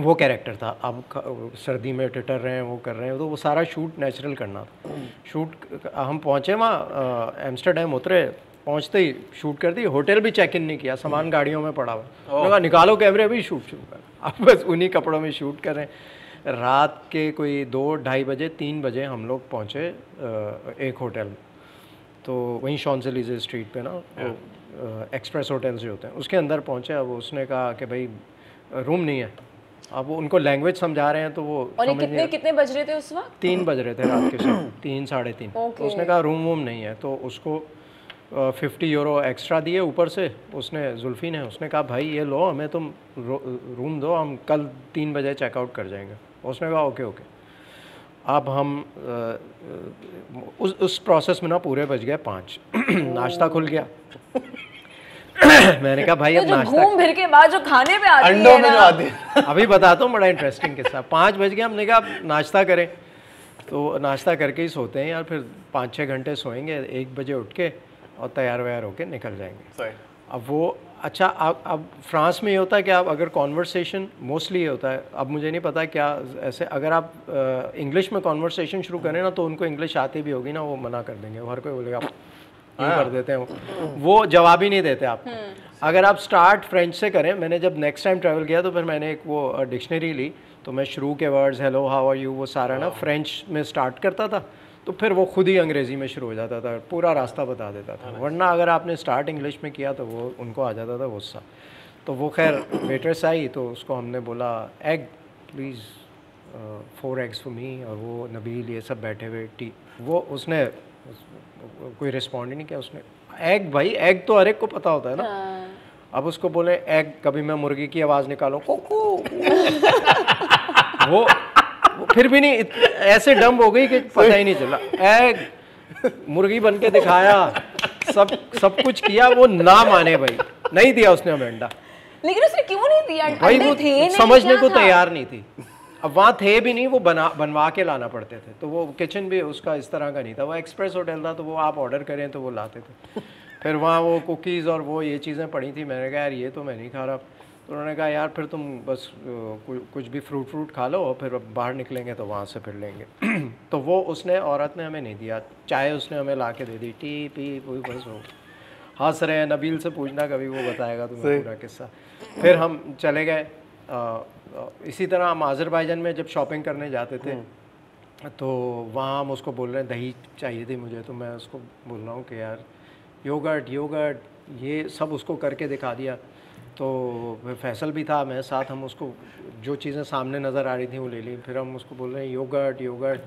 S2: वो कैरेक्टर था अब सर्दी में टिटर रहे हैं वो कर रहे हैं तो वो सारा शूट नेचुरल करना था। शूट हम पहुँचे वहाँ एम्स्टरडेम उतरे पहुँचते ही शूट कर दी होटल भी चेक इन नहीं किया सामान गाड़ियों में पड़ा हुआ। मैंने कहा निकालो कैमरे अभी शूट शुरू कर। अब बस उन्हीं कपड़ों में शूट कर रहे हैं। रात के कोई दो ढाई बजे तीन बजे हम लोग पहुँचे एक होटल में। तो वहीं शॉन्जलीजे स्ट्रीट पे ना वो एक्सप्रेस होटल जो होते हैं उसके अंदर पहुँचे। अब उसने कहा कि भाई रूम नहीं है। अब वो उनको लैंग्वेज समझा रहे हैं तो वो
S1: और ये
S2: समझ
S1: कितने कितने बज रहे थे उस वक्त?
S2: तीन बज रहे थे रात के तीन साढ़े तीन।
S1: okay.
S2: तो उसने कहा रूम वूम नहीं है। तो उसको फिफ्टी यूरो एक्स्ट्रा दिए ऊपर से। उसने जुल्फी ने उसने कहा भाई ये लो हमें तुम रूम दो हम कल तीन बजे चेकआउट कर जाएँगे। उसने कहा ओके ओके। अब हम उस उस प्रोसेस में ना पूरे बज गए पाँच। नाश्ता खुल गया। मैंने कहा भाई अब नाश्ता
S1: घूम फिर के बाद जो खाने पे आती
S3: अंडों
S1: है
S3: में जो
S1: ना
S3: आती
S2: अभी बताता हूँ बड़ा इंटरेस्टिंग किस्सा। पाँच बज गए हमने कहा नाश्ता करें। तो नाश्ता करके ही सोते हैं यार फिर पाँच छः घंटे सोएँगे एक बजे उठ के। और तैयार वैयार होकर निकल जाएँगे।
S3: सही।
S2: अब वो अच्छा अब अब फ्रांस में ये होता है कि आप अगर कॉन्वर्सेशन मोस्टली ये होता है अब मुझे नहीं पता क्या ऐसे अगर आप इंग्लिश में कॉन्वर्सेशन शुरू करें ना तो उनको इंग्लिश आती भी होगी ना वो मना कर देंगे। हर कोई बोलेगा यूँ कर देते हैं वो। वो जवाब ही नहीं देते आप। अगर आप स्टार्ट फ्रेंच से करें मैंने जब नेक्स्ट टाइम ट्रैवल किया तो फिर मैंने एक वो डिक्शनरी ली तो मैं शुरू के words hello how are you वो सारा ना फ्रेंच में स्टार्ट करता था। तो फिर वो खुद ही अंग्रेज़ी में शुरू हो जाता था पूरा रास्ता बता देता था। वरना अगर आपने स्टार्ट इंग्लिश में किया तो वो उनको आ जाता था गुस्सा। तो वो खैर वेटर्स आई तो उसको हमने बोला egg please four eggs for me और वो नबील ये सब बैठे हुए टी वो उसने उस, कोई रिस्पॉन्ड ही नहीं किया उसने। एग भाई एग तो हर एक को पता होता है ना?
S1: हाँ।
S2: अब उसको बोले एग कभी मैं मुर्गी की आवाज़ निकालूं? वो फिर भी नहीं ऐसे डम हो गई कि पता ही नहीं चला। एग मुर्गी बन के दिखाया सब सब कुछ किया वो ना माने भाई। नहीं दिया उसने हमें अंडा।
S1: लेकिन उसने क्यों नहीं दिया?
S2: भाई वो
S1: थे
S2: समझने को तैयार नहीं थी। अब वहाँ थे भी नहीं वो बना बनवा के लाना पड़ते थे। तो वो किचन भी उसका इस तरह का नहीं था। वो एक्सप्रेस होटल था तो वो आप ऑर्डर करें तो वो लाते थे। फिर वहाँ वो कुकीज़ और वो ये चीज़ें पड़ी थी। मैंने कहा यार ये तो मैं नहीं खा रहा। तो उन्होंने कहा यार फिर तुम बस कुछ भी फ्रूट फ्रूट खा लो और फिर बाहर निकलेंगे तो वहाँ से फिर लेंगे। तो वो उसने औरत ने हमें नहीं दिया। चाय उसने हमें ला के दे दी। टी पी वो बस हो हंस रहे हैं नबील से पूछना कभी वो बताएगा तुम्हें पूरा किस्सा। फिर हम चले गए। इसी तरह हम आज़रबाईजान में जब शॉपिंग करने जाते थे तो वहाँ हम उसको बोल रहे हैं दही चाहिए थी मुझे। तो मैं उसको बोल रहा हूँ कि यार योगर्ट योगर्ट ये सब उसको करके दिखा दिया। तो फैसल भी था मेरे साथ हम उसको जो चीज़ें सामने नज़र आ रही थी वो ले ली। फिर हम उसको बोल रहे हैं योगर्ट योगर्ट।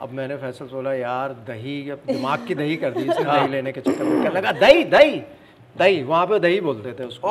S2: अब मैंने फैसल बोला यार दही अब दिमाग की दही कर दी इसने दही लेने के चक्कर में। क्या लगा दही दही दही वहाँ पे दही बोलते थे उसको?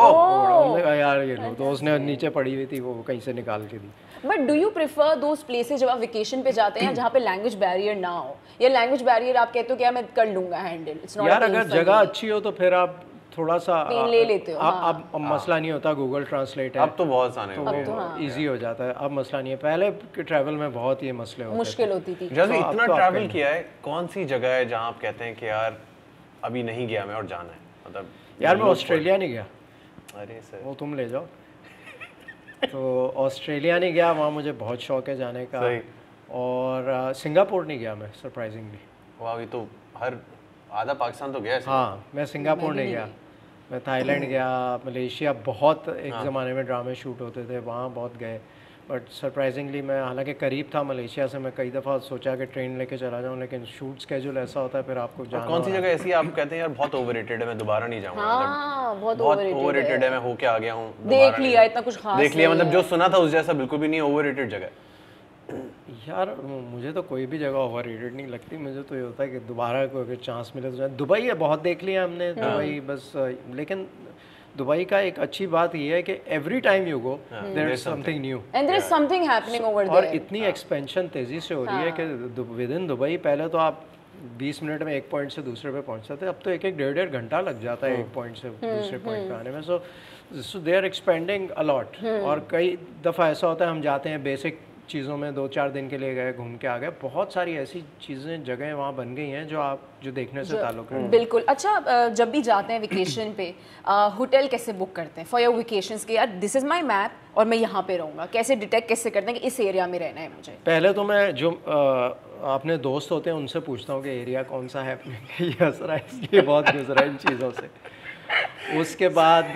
S2: कहा यार ये लो तो उसने नीचे पड़ी हुई थी वो कहीं से निकाल के दी।
S1: But do you prefer those places जब आप वेकेशन पे जाते हैं जहाँ पे लैंग्वेज बैरियर ना हो? या लैंग्वेज बैरियर आप कहते हो कि मैं कर लूँगा हैंडल इट्स नॉट
S2: यार अगर जगह अच्छी हो तो फिर आप थोड़ा सा
S1: ले लेते हो,
S2: अब
S1: हाँ।
S2: अब अब मसला नहीं होता गूगल ट्रांसलेट है।
S3: अब तो बहुत आने
S2: तो वो इजी हो। जाता है। अब मसला नहीं है। पहले के ट्रैवल में बहुत ये मसले होते
S1: मुश्किल होती थी।
S3: जब
S2: तो
S3: इतना
S2: तो
S3: ट्रैवल किया है कौन सी जगह है जहाँ आप कहते हैं कि यार अभी नहीं गया मैं और जाना है? मतलब
S2: यार मैं ऑस्ट्रेलिया नहीं गया।
S3: अरे सर।
S2: वो तुम ले जाओ। तो ऑस्ट्रेलिया नहीं गया वहाँ मुझे बहुत शौक है जाने का।
S3: सही।
S2: और सिंगापुर नहीं गया मैं सरप्राइजिंगली
S3: वाह ये तो हर आधा पाकिस्तान तो गया हाँ
S2: मैं सिंगापुर नहीं गया। मैं थाईलैंड गया मलेशिया बहुत एक
S3: हाँ।
S2: ज़माने में ड्रामे शूट होते थे वहाँ बहुत गए। बट सरप्राइजिंगली मैं हालाँकि करीब था मलेशिया से मैं कई दफ़ा सोचा कि ट्रेन लेके चला जाऊँ लेकिन शूट स्केजूल ऐसा होता है फिर आपको
S3: और
S2: जाना
S3: कौन सी जगह ऐसी आप कहते हैं यार बहुत ओवररेटेड है मैं दोबारा नहीं जाऊँगा मतलब
S1: हाँ बहुत
S3: ओवररेटेड
S1: है।
S3: है मैं होके आ गया हूँ
S1: देख लिया इतना कुछ खास
S3: देख लिया मतलब जो सुना था उस जैसा बिल्कुल भी नहीं ओवररेटेड जगह।
S2: यार मुझे तो कोई भी जगह ओवर रेटेड नहीं लगती। मुझे तो ये होता है कि दोबारा कोई अगर चांस मिले तो दुबई है बहुत देख लिया हमने।
S1: हाँ।
S2: दुबई बस लेकिन दुबई का एक अच्छी बात ये है कि every time you go there is something new
S1: and there is something happening over there और
S2: इतनी एक्सपेंशन तेज़ी से हो रही है कि विद इन दुबई पहले तो आप 20 मिनट में एक पॉइंट से दूसरे पे पहुँच जाते अब तो एक एक डेढ़ डेढ़ घंटा लग जाता है एक पॉइंट से दूसरे पॉइंट पे आने में। So so they are expending a lot और कई दफ़ा ऐसा होता है हम जाते हैं बेसिक चीज़ों में दो चार दिन के लिए गए घूम के आ गए। बहुत सारी ऐसी चीज़ें जगह वहाँ बन गई हैं जो आप जो देखने से ताल्लुक़ है।
S1: बिल्कुल। अच्छा जब भी जाते हैं वेकेशन पे होटल कैसे बुक करते हैं? फॉर योर वेकेशन के यार दिस इज़ माय मैप और मैं यहाँ पे रहूँगा। कैसे डिटेक्ट कैसे करते हैं कि इस एरिया में रहना है मुझे?
S2: पहले तो मैं जो अपने दोस्त होते हैं उनसे पूछता हूँ कि एरिया कौन सा है ये है इसलिए बहुत गुजरा इन चीज़ों से। उसके बाद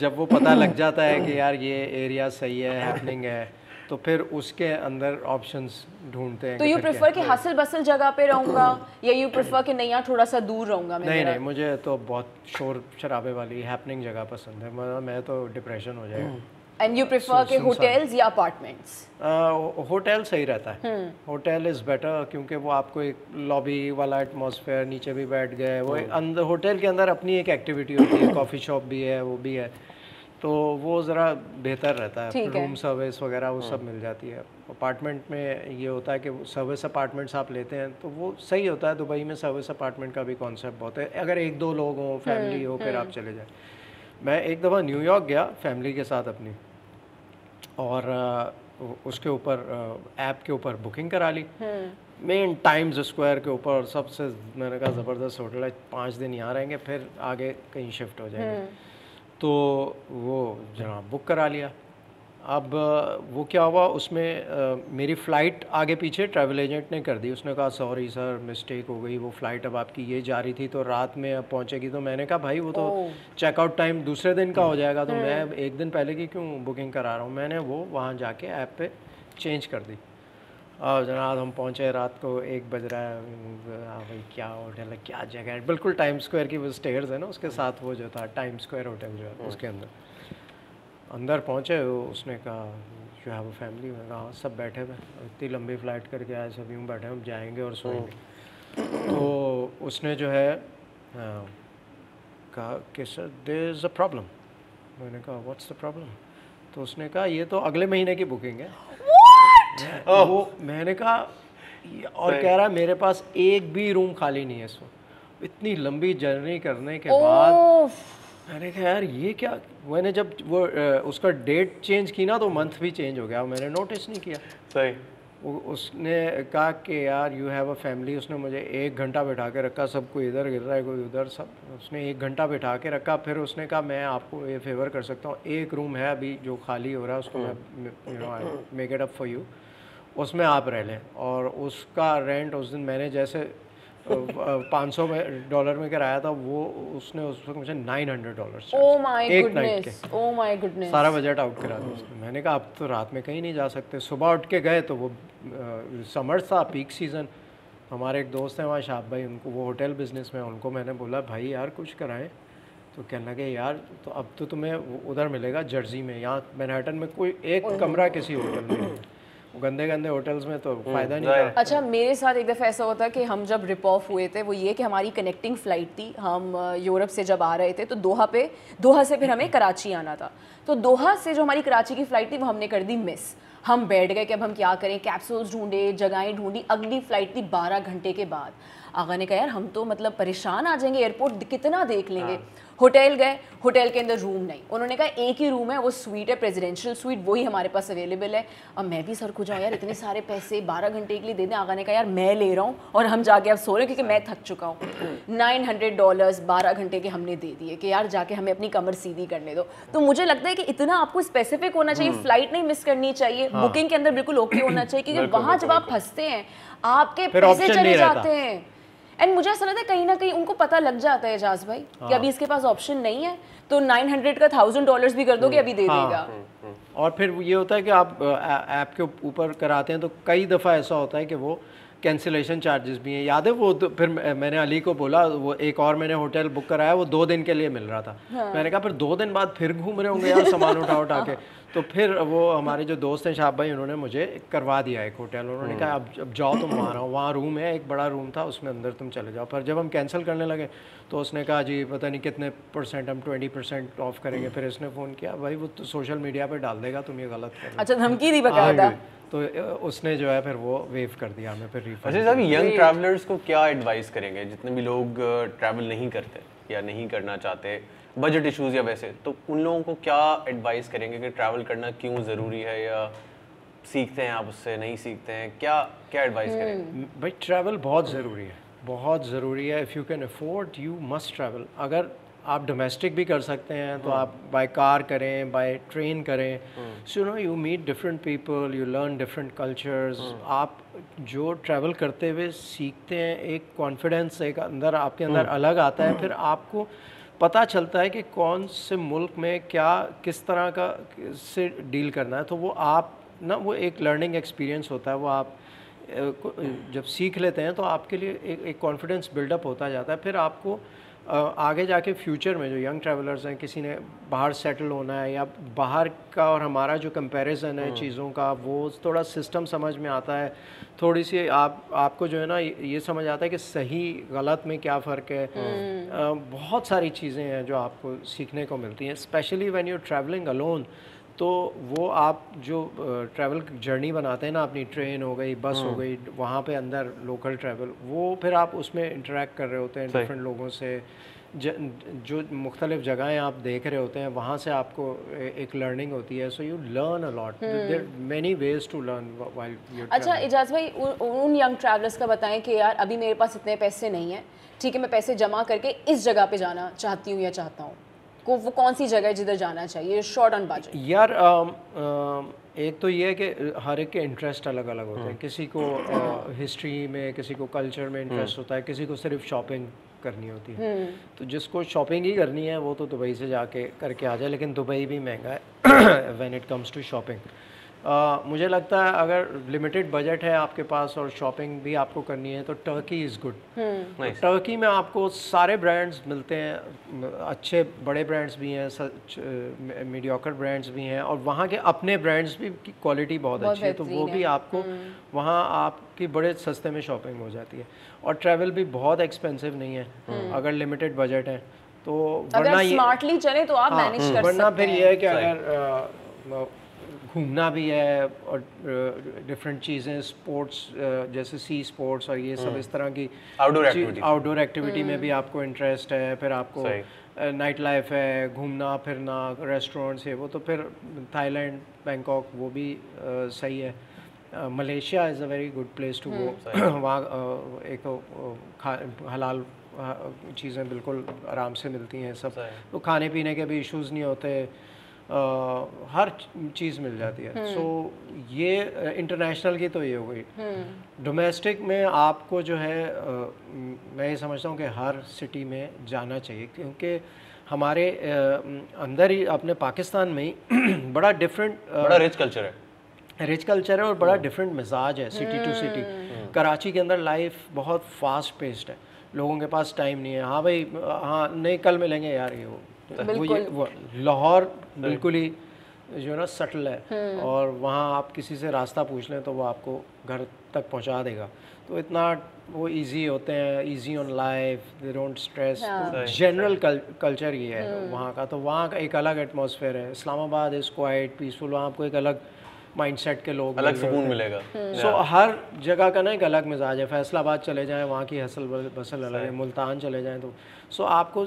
S2: जब वो पता लग जाता है कि यार ये एरिया सही है हैपनिंग है तो फिर उसके अंदर ऑप्शंस ढूंढते हैं
S1: तो यू प्रेफर कि हसल बसल जगह पे रहूँगा या यू प्रेफर कि नहीं यार थोड़ा सा दूर रहूँगा मैं
S2: नहीं नहीं मुझे तो बहुत शोर शराबे वाली हैपनिंग जगह पसंद है मैं मैं तो डिप्रेशन हो जाएगा।
S1: एंड यू प्रेफर कि होटल्स या अपार्टमेंट्स
S2: होटल सही रहता है। होटल इज़ बेटर क्योंकि वो आपको एक लॉबी वाला एटमॉस्फेयर नीचे भी बैठ गए वो एक अंदर होटल के अंदर अपनी एक एक्टिविटी होती है कॉफ़ी शॉप भी है वो भी है। तो वो ज़रा बेहतर रहता है। रूम सर्विस वगैरह वो सब मिल जाती है। अपार्टमेंट में ये होता है कि सर्विस अपार्टमेंट्स आप लेते हैं तो वो सही होता है। दुबई में सर्विस अपार्टमेंट का भी कॉन्सेप्ट बहुत है। अगर एक दो लोग हों फैमिली हो फिर आप चले जाए। मैं एक दफ़ा न्यूयॉर्क गया फैमिली के साथ अपनी। और उसके ऊपर ऐप के ऊपर बुकिंग करा ली। मेन टाइम्स स्क्वायर के ऊपर सबसे मैंने कहा ज़बरदस्त होटल है। पाँच दिन यहाँ रहेंगे फिर आगे कहीं शिफ्ट हो जाएँगे। तो वो जनाब बुक करा लिया। अब वो क्या हुआ उसमें मेरी फ़्लाइट आगे पीछे ट्रैवल एजेंट ने कर दी। उसने कहा सॉरी सर मिस्टेक हो गई वो फ़्लाइट अब आपकी ये जा रही थी तो रात में अब पहुँचेगी। तो मैंने कहा भाई वो तो चेकआउट टाइम दूसरे दिन का हो जाएगा तो मैं एक दिन पहले की क्यों बुकिंग करा रहा हूँ? मैंने वो वहाँ जाके ऐप पे चेंज कर दी। और जनाब हम पहुँचे रात को एक बज रहा है। हाँ भाई क्या होटल है? क्या जगह है? बिल्कुल टाइम स्क्वायर की वो स्टेयर्स है ना उसके साथ वो जो था टाइम स्क्वायर होटल जो है उसके अंदर। अंदर पहुँचे उसने कहा यू हैव अ फैमिली मैंने कहा हाँ सब बैठे हुए इतनी लंबी फ़्लाइट करके आए सब यूँ बैठे हम जाएँगे और सोएँगे। तो उसने जो है कहा कि sir there is a problem मैंने कहा व्हाट्स द प्रॉब्लम तो उसने कहा ये तो अगले महीने की बुकिंग है। वो मैंने कहा और कह रहा है मेरे पास एक भी रूम खाली नहीं है इसमें। इतनी लंबी जर्नी करने के oh.
S1: बाद
S2: मैंने कहा यार ये क्या? मैंने जब वो उसका डेट चेंज की ना तो मंथ भी चेंज हो गया। मैंने नोटिस नहीं किया।
S3: सही।
S2: उसने कहा कि यार यू हैव अ फैमिली उसने मुझे एक घंटा बैठा के रखा सब कोई इधर गिर रहा है कोई उधर सब उसने एक घंटा बैठा के रखा। फिर उसने कहा मैं आपको ये फेवर कर सकता हूँ। एक रूम है अभी जो खाली हो रहा है उसको मैं you know I make it up for you उसमें आप रह लें और उसका रेंट उस दिन मैंने जैसे पाँच सौ में डॉलर में कराया था वो उसने उस वक्त मुझे नाइन हंड्रेड डॉलर
S1: माय
S2: एक नाइट के।
S1: गुडनेस ओ माय गुडनेस
S2: सारा बजट आउट करा दिया उसने। मैंने कहा अब तो रात में कहीं नहीं जा सकते। सुबह उठ के गए तो वो समर था पीक सीज़न हमारे एक दोस्त हैं वहाँ शाह भाई उनको वो होटल बिज़नेस में उनको मैंने बोला भाई यार कुछ कराएँ? तो कहने लगे यार तो अब तो तुम्हें उधर मिलेगा जर्सी में। यहाँ मैनहट्टन में कोई एक कमरा किसी होटल में गंदे गंदे होटल्स में तो फ़ायदा नहीं था
S1: अच्छा मेरे साथ एक दफ़ा ऐसा होता कि हम जब रिप ऑफ़ हुए थे वो ये कि हमारी कनेक्टिंग फ़्लाइट थी। हम यूरोप से जब आ रहे थे तो दोहा पे दोहा से फिर हमें कराची आना था। तो दोहा से जो हमारी कराची की फ़्लाइट थी वो हमने कर दी मिस हम बैठ गए कि अब हम क्या करें? कैप्सूल्स ढूंढे जगहें ढूंढी। अगली फ़्लाइट थी बारह घंटे के बाद। आगा ने कहा यार हम तो मतलब परेशान आ जाएँगे एयरपोर्ट कितना देख लेंगे? होटल गए होटल के अंदर रूम नहीं। उन्होंने कहा एक ही रूम है वो स्वीट है प्रेसिडेंशियल स्वीट वही हमारे पास अवेलेबल है। अब मैं भी सर को जाऊँ यार इतने सारे पैसे बारह घंटे के लिए दे दें। आगा ने कहा यार मैं ले रहा हूँ और हम जाके अब सो रहे हैं क्योंकि मैं थक चुका हूँ। नाइन हंड्रेड डॉलर्स बारह घंटे के हमने दे दिए कि यार जाके हमें अपनी कमर सीधी करने दो। तो मुझे लगता है कि इतना आपको स्पेसिफिक होना चाहिए फ़्लाइट नहीं मिस करनी चाहिए बुकिंग के अंदर बिल्कुल ओके होना चाहिए क्योंकि वहाँ जब आप फंसते हैं आपके पैसे चले जाते हैं। एंड मुझे ऐसा लगता है कहीं ना कहीं उनको पता लग जाता है एजाज भाई हाँ. कि अभी इसके पास ऑप्शन नहीं है तो 900 का थाउज़ेंड डॉलर भी कर दो कि अभी दे हाँ. देगा
S2: और फिर ये होता है कि आप ऐप के ऊपर कराते हैं तो कई दफ़ा ऐसा होता है कि वो कैंसिलेशन चार्जेस भी हैं। याद है वो तो फिर मैंने अली को बोला वो एक और मैंने होटल बुक कराया वो दो दिन के लिए मिल रहा था। हाँ। मैंने कहा फिर दो दिन बाद फिर घूम रहे होंगे यार सामान उठा उठा के। तो फिर वो हमारे जो दोस्त हैं शाह भाई उन्होंने मुझे करवा दिया एक होटल उन्होंने कहा अब अब जाओ तुम वहाँ रहो। वहाँ रूम है एक बड़ा रूम था उसमें अंदर तुम चले जाओ। पर जब हम कैंसिल करने लगे तो उसने कहा जी पता नहीं कितने परसेंट हम ट्वेंटी परसेंट ऑफ़ करेंगे। फिर इसने फ़ोन किया भाई वो तो सोशल मीडिया पर डाल देगा तुम ये गलत हो।
S1: अच्छा धमकी दी बकायदा
S2: तो उसने जो है फिर वो वेव कर दिया हमें फिर रिफंड
S3: अच्छा साहब यंग ट्रैवलर्स को क्या एडवाइस करेंगे? जितने भी लोग ट्रैवल नहीं करते या नहीं करना चाहते बजट इश्यूज़ या वैसे तो उन लोगों को क्या एडवाइस करेंगे कि ट्रैवल करना क्यों ज़रूरी है या सीखते हैं आप उससे नहीं सीखते हैं? क्या क्या एडवाइस करेंगे?
S2: भाई ट्रैवल बहुत ज़रूरी है बहुत ज़रूरी है। If you can afford you must travel अगर आप डोमेस्टिक भी कर सकते हैं तो आप बाय कार करें बाय ट्रेन करें। So you know you meet different people you learn different cultures आप जो ट्रैवल करते हुए सीखते हैं एक कॉन्फिडेंस एक अंदर आपके अंदर अलग आता है फिर आपको पता चलता है कि कौन से मुल्क में क्या किस तरह का से डील करना है। तो वो आप ना वो एक लर्निंग एक्सपीरियंस होता है वो आप जब सीख लेते हैं तो आपके लिए एक कॉन्फिडेंस बिल्डअप होता जाता है। फिर आपको आगे जाके फ्यूचर में जो यंग ट्रैवलर्स हैं किसी ने बाहर सेटल होना है या बाहर का और हमारा जो कंपैरिजन है चीज़ों का वो थोड़ा सिस्टम समझ में आता है। थोड़ी सी आप आपको जो है ना ये समझ आता है कि सही गलत में क्या फ़र्क है। अ, बहुत सारी चीज़ें हैं जो आपको सीखने को मिलती हैं specially when you travelling alone तो वो आप जो ट्रैवल जर्नी बनाते हैं ना अपनी ट्रेन हो गई बस हो गई वहाँ पे अंदर लोकल ट्रैवल वो फिर आप उसमें इंटरेक्ट कर रहे होते हैं डिफरेंट लोगों से। ज, जो मुख्तलिफ़ जगहें आप देख रहे होते हैं वहाँ से आपको एक लर्निंग होती है। So you learn a lot lot there many ways to learn
S1: अच्छा एजाज भाई उन यंग ट्रैवलर्स का बताएँ कि यार अभी मेरे पास इतने पैसे नहीं हैं। ठीक है मैं पैसे जमा करके इस जगह पे जाना चाहती हूँ या चाहता हूँ। को वो कौन सी जगह है जिधर जाना चाहिए? शॉर्ट ऑन बजट
S2: यार आ, आ, एक तो ये है कि हर एक के इंटरेस्ट अलग अलग होते
S3: हम्म।
S2: हैं किसी को हिस्ट्री में किसी को कल्चर में इंटरेस्ट होता है किसी को सिर्फ़ शॉपिंग करनी होती है। तो जिसको शॉपिंग ही करनी है वो तो दुबई से जाके करके आ जाए लेकिन दुबई भी महँगा है। When it comes to shopping मुझे लगता है अगर लिमिटेड बजट है आपके पास और शॉपिंग भी आपको करनी है तो टर्की इज़ गुड टर्की में आपको सारे ब्रांड्स मिलते हैं अच्छे बड़े ब्रांड्स भी हैं मीडियोकर ब्रांड्स भी हैं और वहाँ के अपने ब्रांड्स भी की क्वालिटी बहुत,
S1: बहुत
S2: अच्छी है तो वो भी आपको वहाँ आपकी बड़े सस्ते में शॉपिंग हो जाती है। और ट्रैवल भी बहुत एक्सपेंसिव नहीं है अगर लिमिटेड बजट है तो वरना
S1: स्मार्टली चले तो आप
S2: हाँ,
S1: मैनेज कर सकते हैं।
S2: वरना फिर ये है कि अगर घूमना भी है और डिफरेंट चीज़ें स्पोर्ट्स जैसे सी स्पोर्ट्स और ये सब इस तरह की
S3: Outdoor activities.
S2: आउटडोर एक्टिविटी में भी आपको इंटरेस्ट है फिर आपको नाइट लाइफ है घूमना फिरना रेस्टोरेंट्स है वो तो फिर थाईलैंड बैंकॉक वो भी सही है। Malaysia is a very good place to go वहाँ एक हलाल चीज़ें बिल्कुल आराम से मिलती हैं सब। तो खाने पीने के भी इश्यूज़ नहीं होते। हर चीज़ मिल जाती है। सो so, ये इंटरनेशनल की तो ये हो गई। डोमेस्टिक में आपको जो है म, ये समझता हूँ कि हर सिटी में जाना चाहिए क्योंकि हमारे अंदर ही अपने पाकिस्तान में ही बड़ा डिफरेंट
S3: बड़ा रिच कल्चर है।
S2: रिच कल्चर है और बड़ा डिफरेंट मिजाज है सिटी टू सिटी कराची के अंदर लाइफ बहुत फास्ट पेस्ड है। लोगों के पास टाइम नहीं है। हाँ भाई हाँ नहीं कल मिलेंगे यार ये वो। वो ये लाहौर बिल्कुल ही जो है ना सटल है। और वहाँ आप किसी से रास्ता पूछ लें तो वो आपको घर तक पहुँचा देगा। तो इतना वो इजी होते हैं easy on life they don't stress general culture ये है वहाँ का। तो वहाँ का एक अलग एटमोसफेयर है। इस्लामाबाद इज़ क्वाइट पीसफुल वहाँ आपको एक अलग माइंडसेट के लोग
S3: अलग सुकून मिलेगा।
S2: सो so, हर जगह का ना एक अलग मिजाज है। फैसलाबाद चले जाएँ वहाँ की हसल बसल अलग है। मुल्तान चले जाएँ तो। सो so, आपको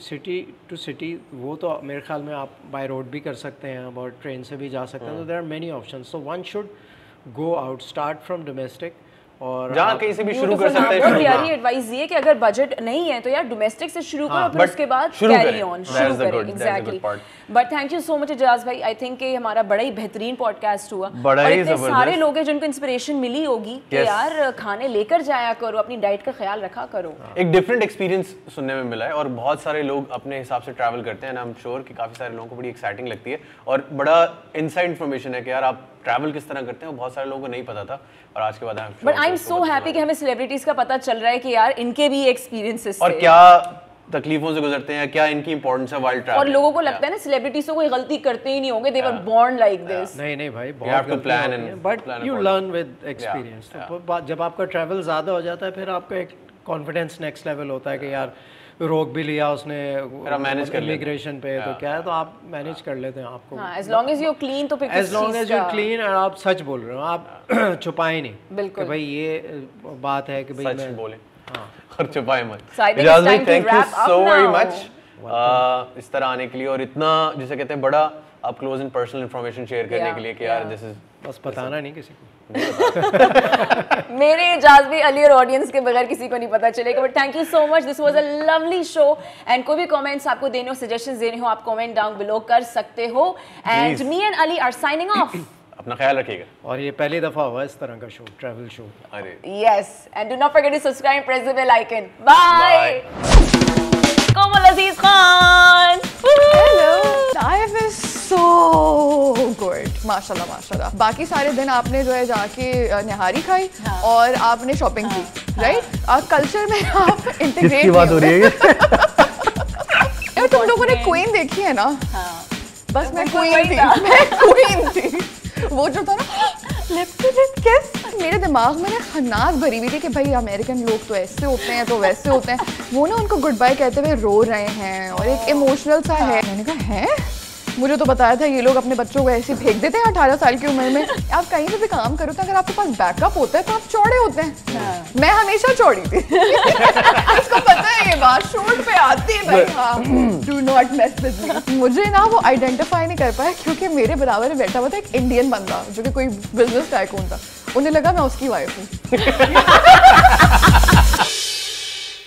S2: सिटी टू सिटी वो तो मेरे ख्याल में आप बाय रोड भी कर सकते हैं और ट्रेन से भी जा सकते हैं। तो there are many option so one should go out start from domestic और
S3: जहाँ कहीं से भी शुरू कर
S1: हाँ,
S3: सकते हैं
S1: एडवाइस ये कि अगर बजट नहीं है तो यार डोमेस्टिक से शुरू करो फिर उसके बाद कैरी। ऑन शुरू करें exactly but thank you so much Ejaz भाई. आई थिंक कि हमारा बड़ा ही बेहतरीन पॉडकास्ट हुआ।
S3: बड़ा
S1: और
S3: ही
S1: इतने सारे लोग हैं जिनको इंस्पिरेशन मिली होगी कि यार खाने लेकर जाया करो अपनी डाइट का ख्याल रखा करो।
S3: एक डिफरेंट एक्सपीरियंस सुनने में मिला है और बहुत सारे लोग अपने हिसाब से ट्रैवल करते हैं आई एम श्योर कि काफ़ी सारे लोगों को बड़ी एक्साइटिंग लगती है। और बड़ा इनसाइड इन्फॉर्मेशन है कि यार आप ट्रैवल किस तरह करते हैं बहुत सारे लोगों को नहीं पता था और आज के बाद
S1: but I am so happy कि हमें सेलिब्रिटीज का पता चल रहा है कि यार इनके भी एक्सपीरियंसेस
S3: और क्या तकलीफों से गुजरते हैं क्या इनकी इंपॉर्टेंस है वाइल्ड ट्रैवल
S1: और लोगों को लगता है ना सेलिब्रिटीज को कोई गलती करते ही नहीं होंगे they were born like this
S2: नहीं नहीं भाई
S3: बहुत have to plan
S2: and
S3: but
S2: you learn with experience तो जब आपका ट्रैवल ज़्यादा हो जाता है फिर आपका एक कॉन्फिडेंस नेक्स्ट लेवल होता है कि यार रोक भी लिया उसने
S3: मैनेज कर
S2: इमिग्रेशन पे तो क्या है तो आप मैनेज कर लेते हैं आपको।
S1: हाँ as long as you clean तो
S2: as long as you clean और आप सच बोल रहे हो आप छुपाए नहीं।
S1: बिल्कुल।
S2: भाई ये बात है कि भाई मैं
S3: बोले। और छुपाए मत। Thank you so very much इस तरह आने के लिए और इतना जैसे कहते हैं बड़ा आप close and personal information share करने के लिए कि यार दिस इज़
S2: बस बताना नहीं किसी को।
S1: मेरे एजाज भी अली और ऑडियंस के बगैर किसी को नहीं पता चलेगा but thank you so much this was a lovely show and कोई भी कमेंट्स आपको देने हो सजेशंस देने हो आप कमेंट डाउन बिलो कर सकते हो. And me and Ali are signing off
S3: अपना ख्याल रखिएगा।
S2: और ये पहली दफ़ा हुआ इस तरह का शो ट्रैवल शो
S3: अरे।
S1: Yes. And do not forget to subscribe press the bell icon. Bye, Komal Aziz Khan.
S4: Life is so good माशाल्लाह माशाल्लाह। बाकी सारे दिन आपने जो है जाके निहारी खाई हाँ। और आपने शॉपिंग की राइट कल्चर में आप इंटीग्रेट बात हो
S3: रही है?
S4: यार तुम लोगों ने क्वीन देखी है ना? बस मैं क्वीन थी। मैं क्वीन थी। वो जो था ना लिप टू लिप किस मेरे दिमाग में ना खन्नास भरी हुई थी कि भाई अमेरिकन लोग तो ऐसे होते हैं तो वैसे होते हैं। वो ना उनको गुड बाय कहते हुए रो रहे हैं और एक इमोशनल सा है। मैंने कहा है? मुझे तो बताया था ये लोग अपने बच्चों को ऐसे फेंक देते हैं अठारह साल की उम्र में। आप कहीं पे भी काम करो तो अगर आपके पास बैकअप होता है तो आप चौड़े होते हैं। मैं हमेशा चौड़ी थी। उसको पता है ये बात शूट पे आती है भाई हाँ। Do not mess with me मुझे ना वो आइडेंटिफाई नहीं कर पाया क्योंकि मेरे बराबर में बैठा हुआ था एक इंडियन बंदा जो कि कोई बिज़नेस टाइकून था। उन्हें लगा मैं उसकी वाइफ हूँ।